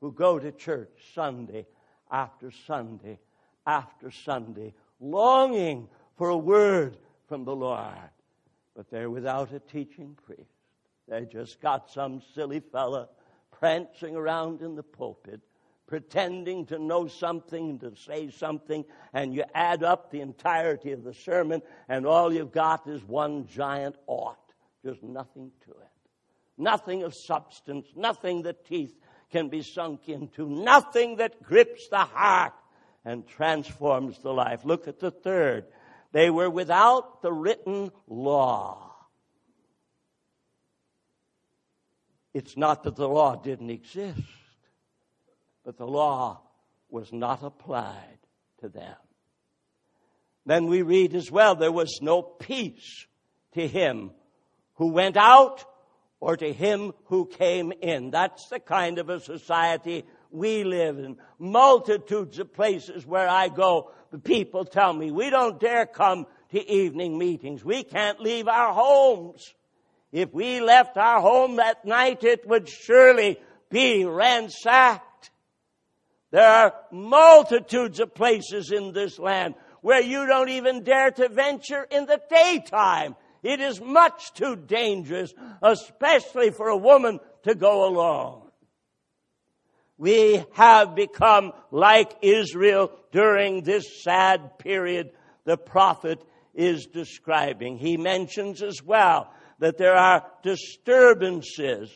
who go to church Sunday after Sunday after Sunday, longing for a word from the Lord, but they're without a teaching priest. They just got some silly fella prancing around in the pulpit pretending to know something, to say something, and you add up the entirety of the sermon, and all you've got is one giant ought. Just nothing to it. Nothing of substance, nothing that teeth can be sunk into, nothing that grips the heart and transforms the life. Look at the third. They were without the written law. It's not that the law didn't exist but the law was not applied to them. Then we read as well, there was no peace to him who went out or to him who came in. That's the kind of a society we live in. Multitudes of places where I go, people tell me, we don't dare come to evening meetings. We can't leave our homes. If we left our home that night, it would surely be ransacked. There are multitudes of places in this land where you don't even dare to venture in the daytime. It is much too dangerous, especially for a woman to go alone. We have become like Israel during this sad period the prophet is describing. He mentions as well that there are disturbances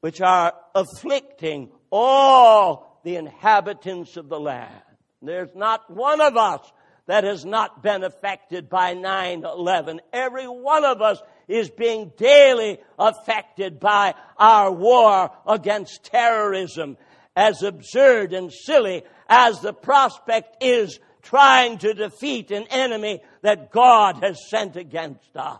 which are afflicting all the inhabitants of the land. There's not one of us that has not been affected by 9-11. Every one of us is being daily affected by our war against terrorism. As absurd and silly as the prospect is trying to defeat an enemy that God has sent against us.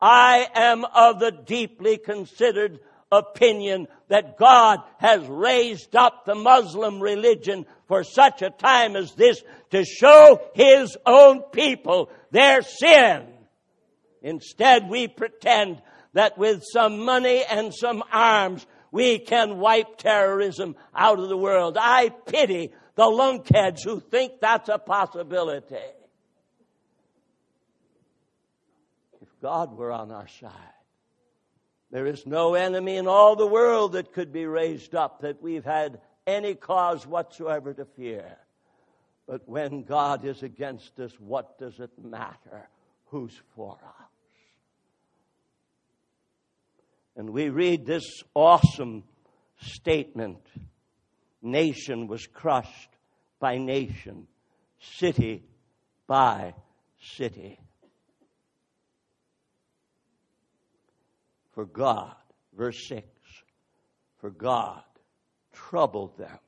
I am of the deeply considered opinion that God has raised up the Muslim religion for such a time as this to show His own people their sin. Instead, we pretend that with some money and some arms, we can wipe terrorism out of the world. I pity the lunkheads who think that's a possibility. If God were on our side, there is no enemy in all the world that could be raised up that we've had any cause whatsoever to fear. But when God is against us, what does it matter who's for us? And we read this awesome statement nation was crushed by nation, city by city. For God, verse 6, for God troubled them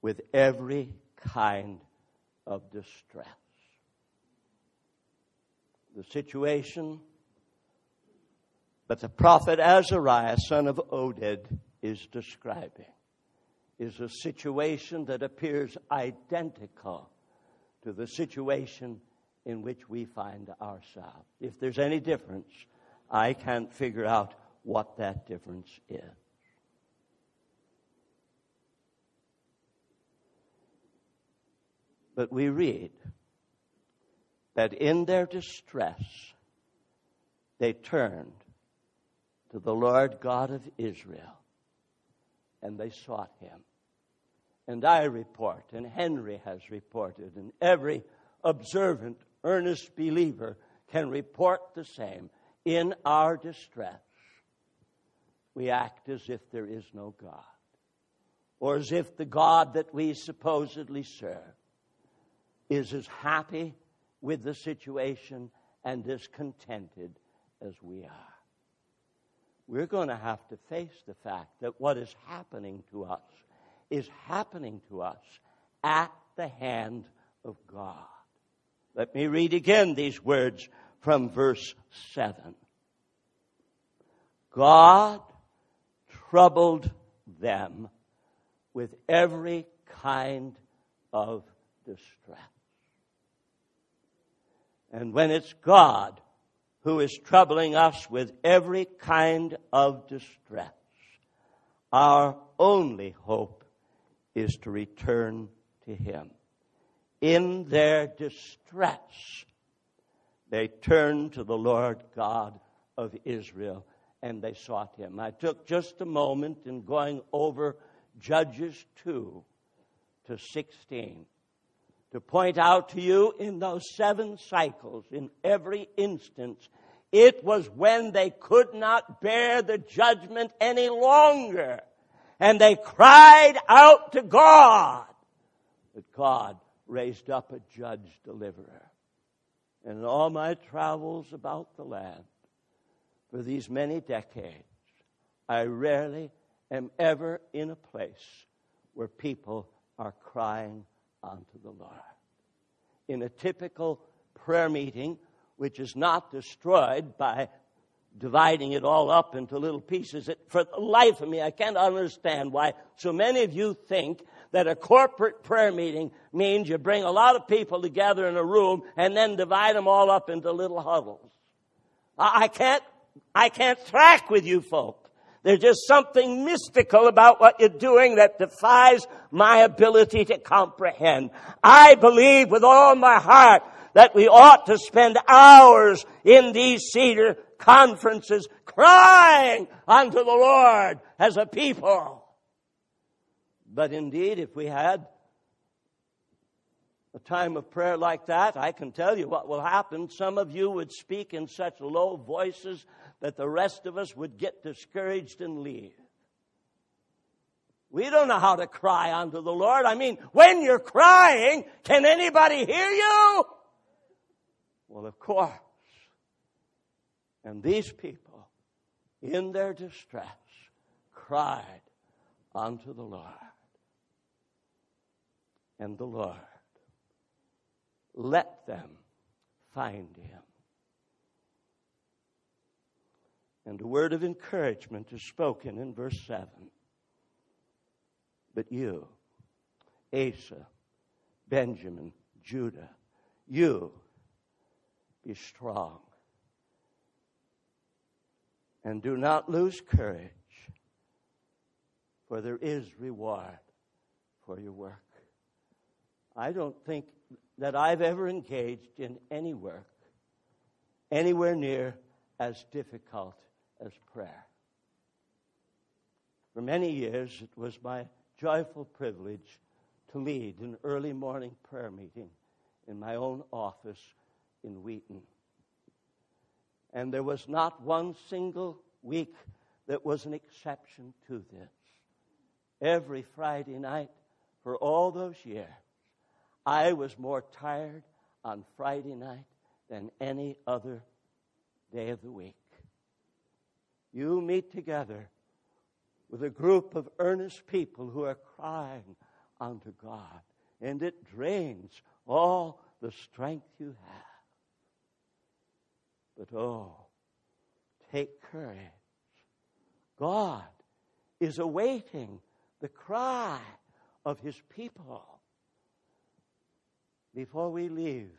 with every kind of distress. The situation that the prophet Azariah, son of Oded, is describing is a situation that appears identical to the situation in which we find ourselves. If there's any difference, I can't figure out what that difference is. But we read that in their distress, they turned to the Lord God of Israel and they sought him. And I report, and Henry has reported, and every observant, earnest believer can report the same. In our distress, we act as if there is no God, or as if the God that we supposedly serve is as happy with the situation and as contented as we are we're going to have to face the fact that what is happening to us is happening to us at the hand of God. Let me read again these words from verse 7. God troubled them with every kind of distress. And when it's God who is troubling us with every kind of distress. Our only hope is to return to Him. In their distress, they turned to the Lord God of Israel and they sought Him. I took just a moment in going over Judges 2 to 16 to point out to you in those seven cycles, in every instance, it was when they could not bear the judgment any longer. And they cried out to God that God raised up a judge deliverer. And in all my travels about the land for these many decades, I rarely am ever in a place where people are crying unto the Lord. In a typical prayer meeting, which is not destroyed by dividing it all up into little pieces. It, for the life of me, I can't understand why so many of you think that a corporate prayer meeting means you bring a lot of people together in a room and then divide them all up into little huddles. I, I can't, I can't track with you folk. There's just something mystical about what you're doing that defies my ability to comprehend. I believe with all my heart that we ought to spend hours in these cedar conferences crying unto the Lord as a people. But indeed, if we had a time of prayer like that, I can tell you what will happen. Some of you would speak in such low voices that the rest of us would get discouraged and leave. We don't know how to cry unto the Lord. I mean, when you're crying, can anybody hear you? Well, of course. And these people, in their distress, cried unto the Lord. And the Lord let them find him. And a word of encouragement is spoken in verse 7. But you, Asa, Benjamin, Judah, you be strong and do not lose courage, for there is reward for your work. I don't think that I've ever engaged in any work anywhere near as difficult as prayer. For many years, it was my joyful privilege to lead an early morning prayer meeting in my own office in Wheaton. And there was not one single week that was an exception to this. Every Friday night for all those years, I was more tired on Friday night than any other day of the week. You meet together with a group of earnest people who are crying unto God, and it drains all the strength you have. But oh, take courage. God is awaiting the cry of his people. Before we leave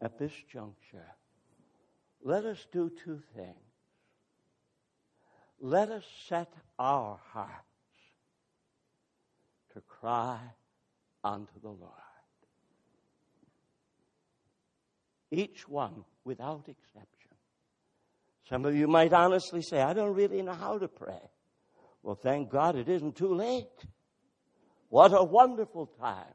at this juncture, let us do two things. Let us set our hearts to cry unto the Lord. Each one without exception. Some of you might honestly say, I don't really know how to pray. Well, thank God it isn't too late. What a wonderful time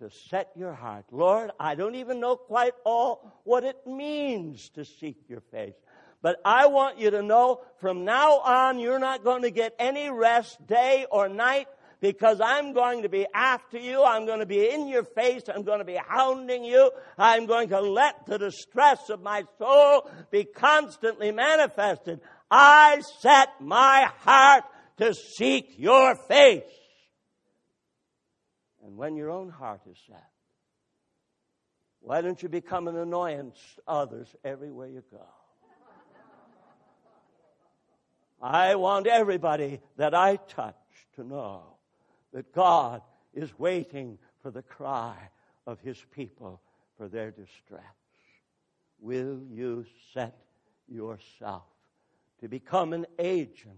to set your heart. Lord, I don't even know quite all what it means to seek your face. But I want you to know from now on, you're not going to get any rest day or night because I'm going to be after you. I'm going to be in your face. I'm going to be hounding you. I'm going to let the distress of my soul be constantly manifested. I set my heart to seek your face. And when your own heart is set, why don't you become an annoyance to others everywhere you go? I want everybody that I touch to know that God is waiting for the cry of his people for their distress. Will you set yourself to become an agent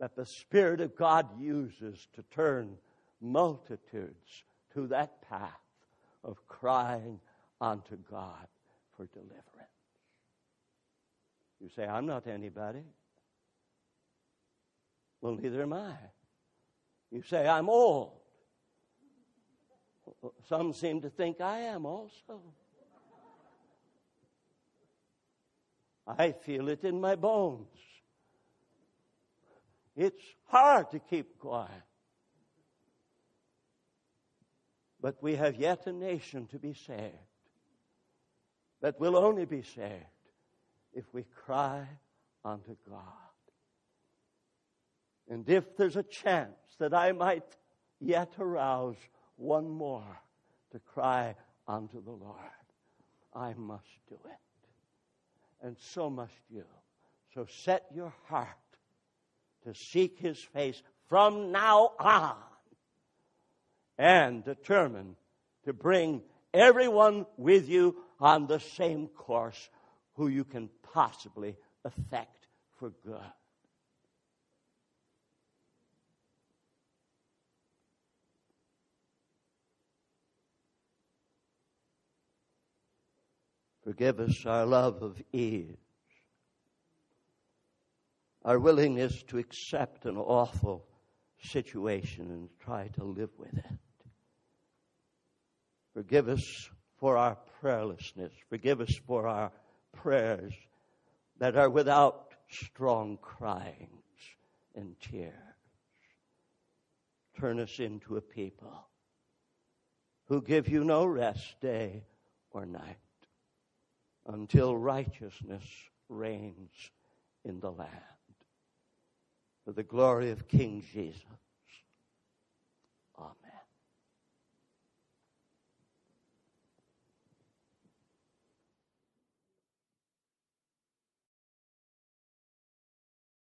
that the Spirit of God uses to turn multitudes to that path of crying unto God for deliverance? You say, I'm not anybody. Well, neither am I. You say, I'm old. Some seem to think I am also. I feel it in my bones. It's hard to keep quiet. But we have yet a nation to be saved that will only be saved if we cry unto God. And if there's a chance that I might yet arouse one more to cry unto the Lord. I must do it. And so must you. So set your heart to seek his face from now on and determine to bring everyone with you on the same course who you can possibly affect for good. Forgive us our love of ease, our willingness to accept an awful situation and try to live with it. Forgive us for our prayerlessness. Forgive us for our prayers that are without strong cryings and tears. Turn us into a people who give you no rest day or night until righteousness reigns in the land. For the glory of King Jesus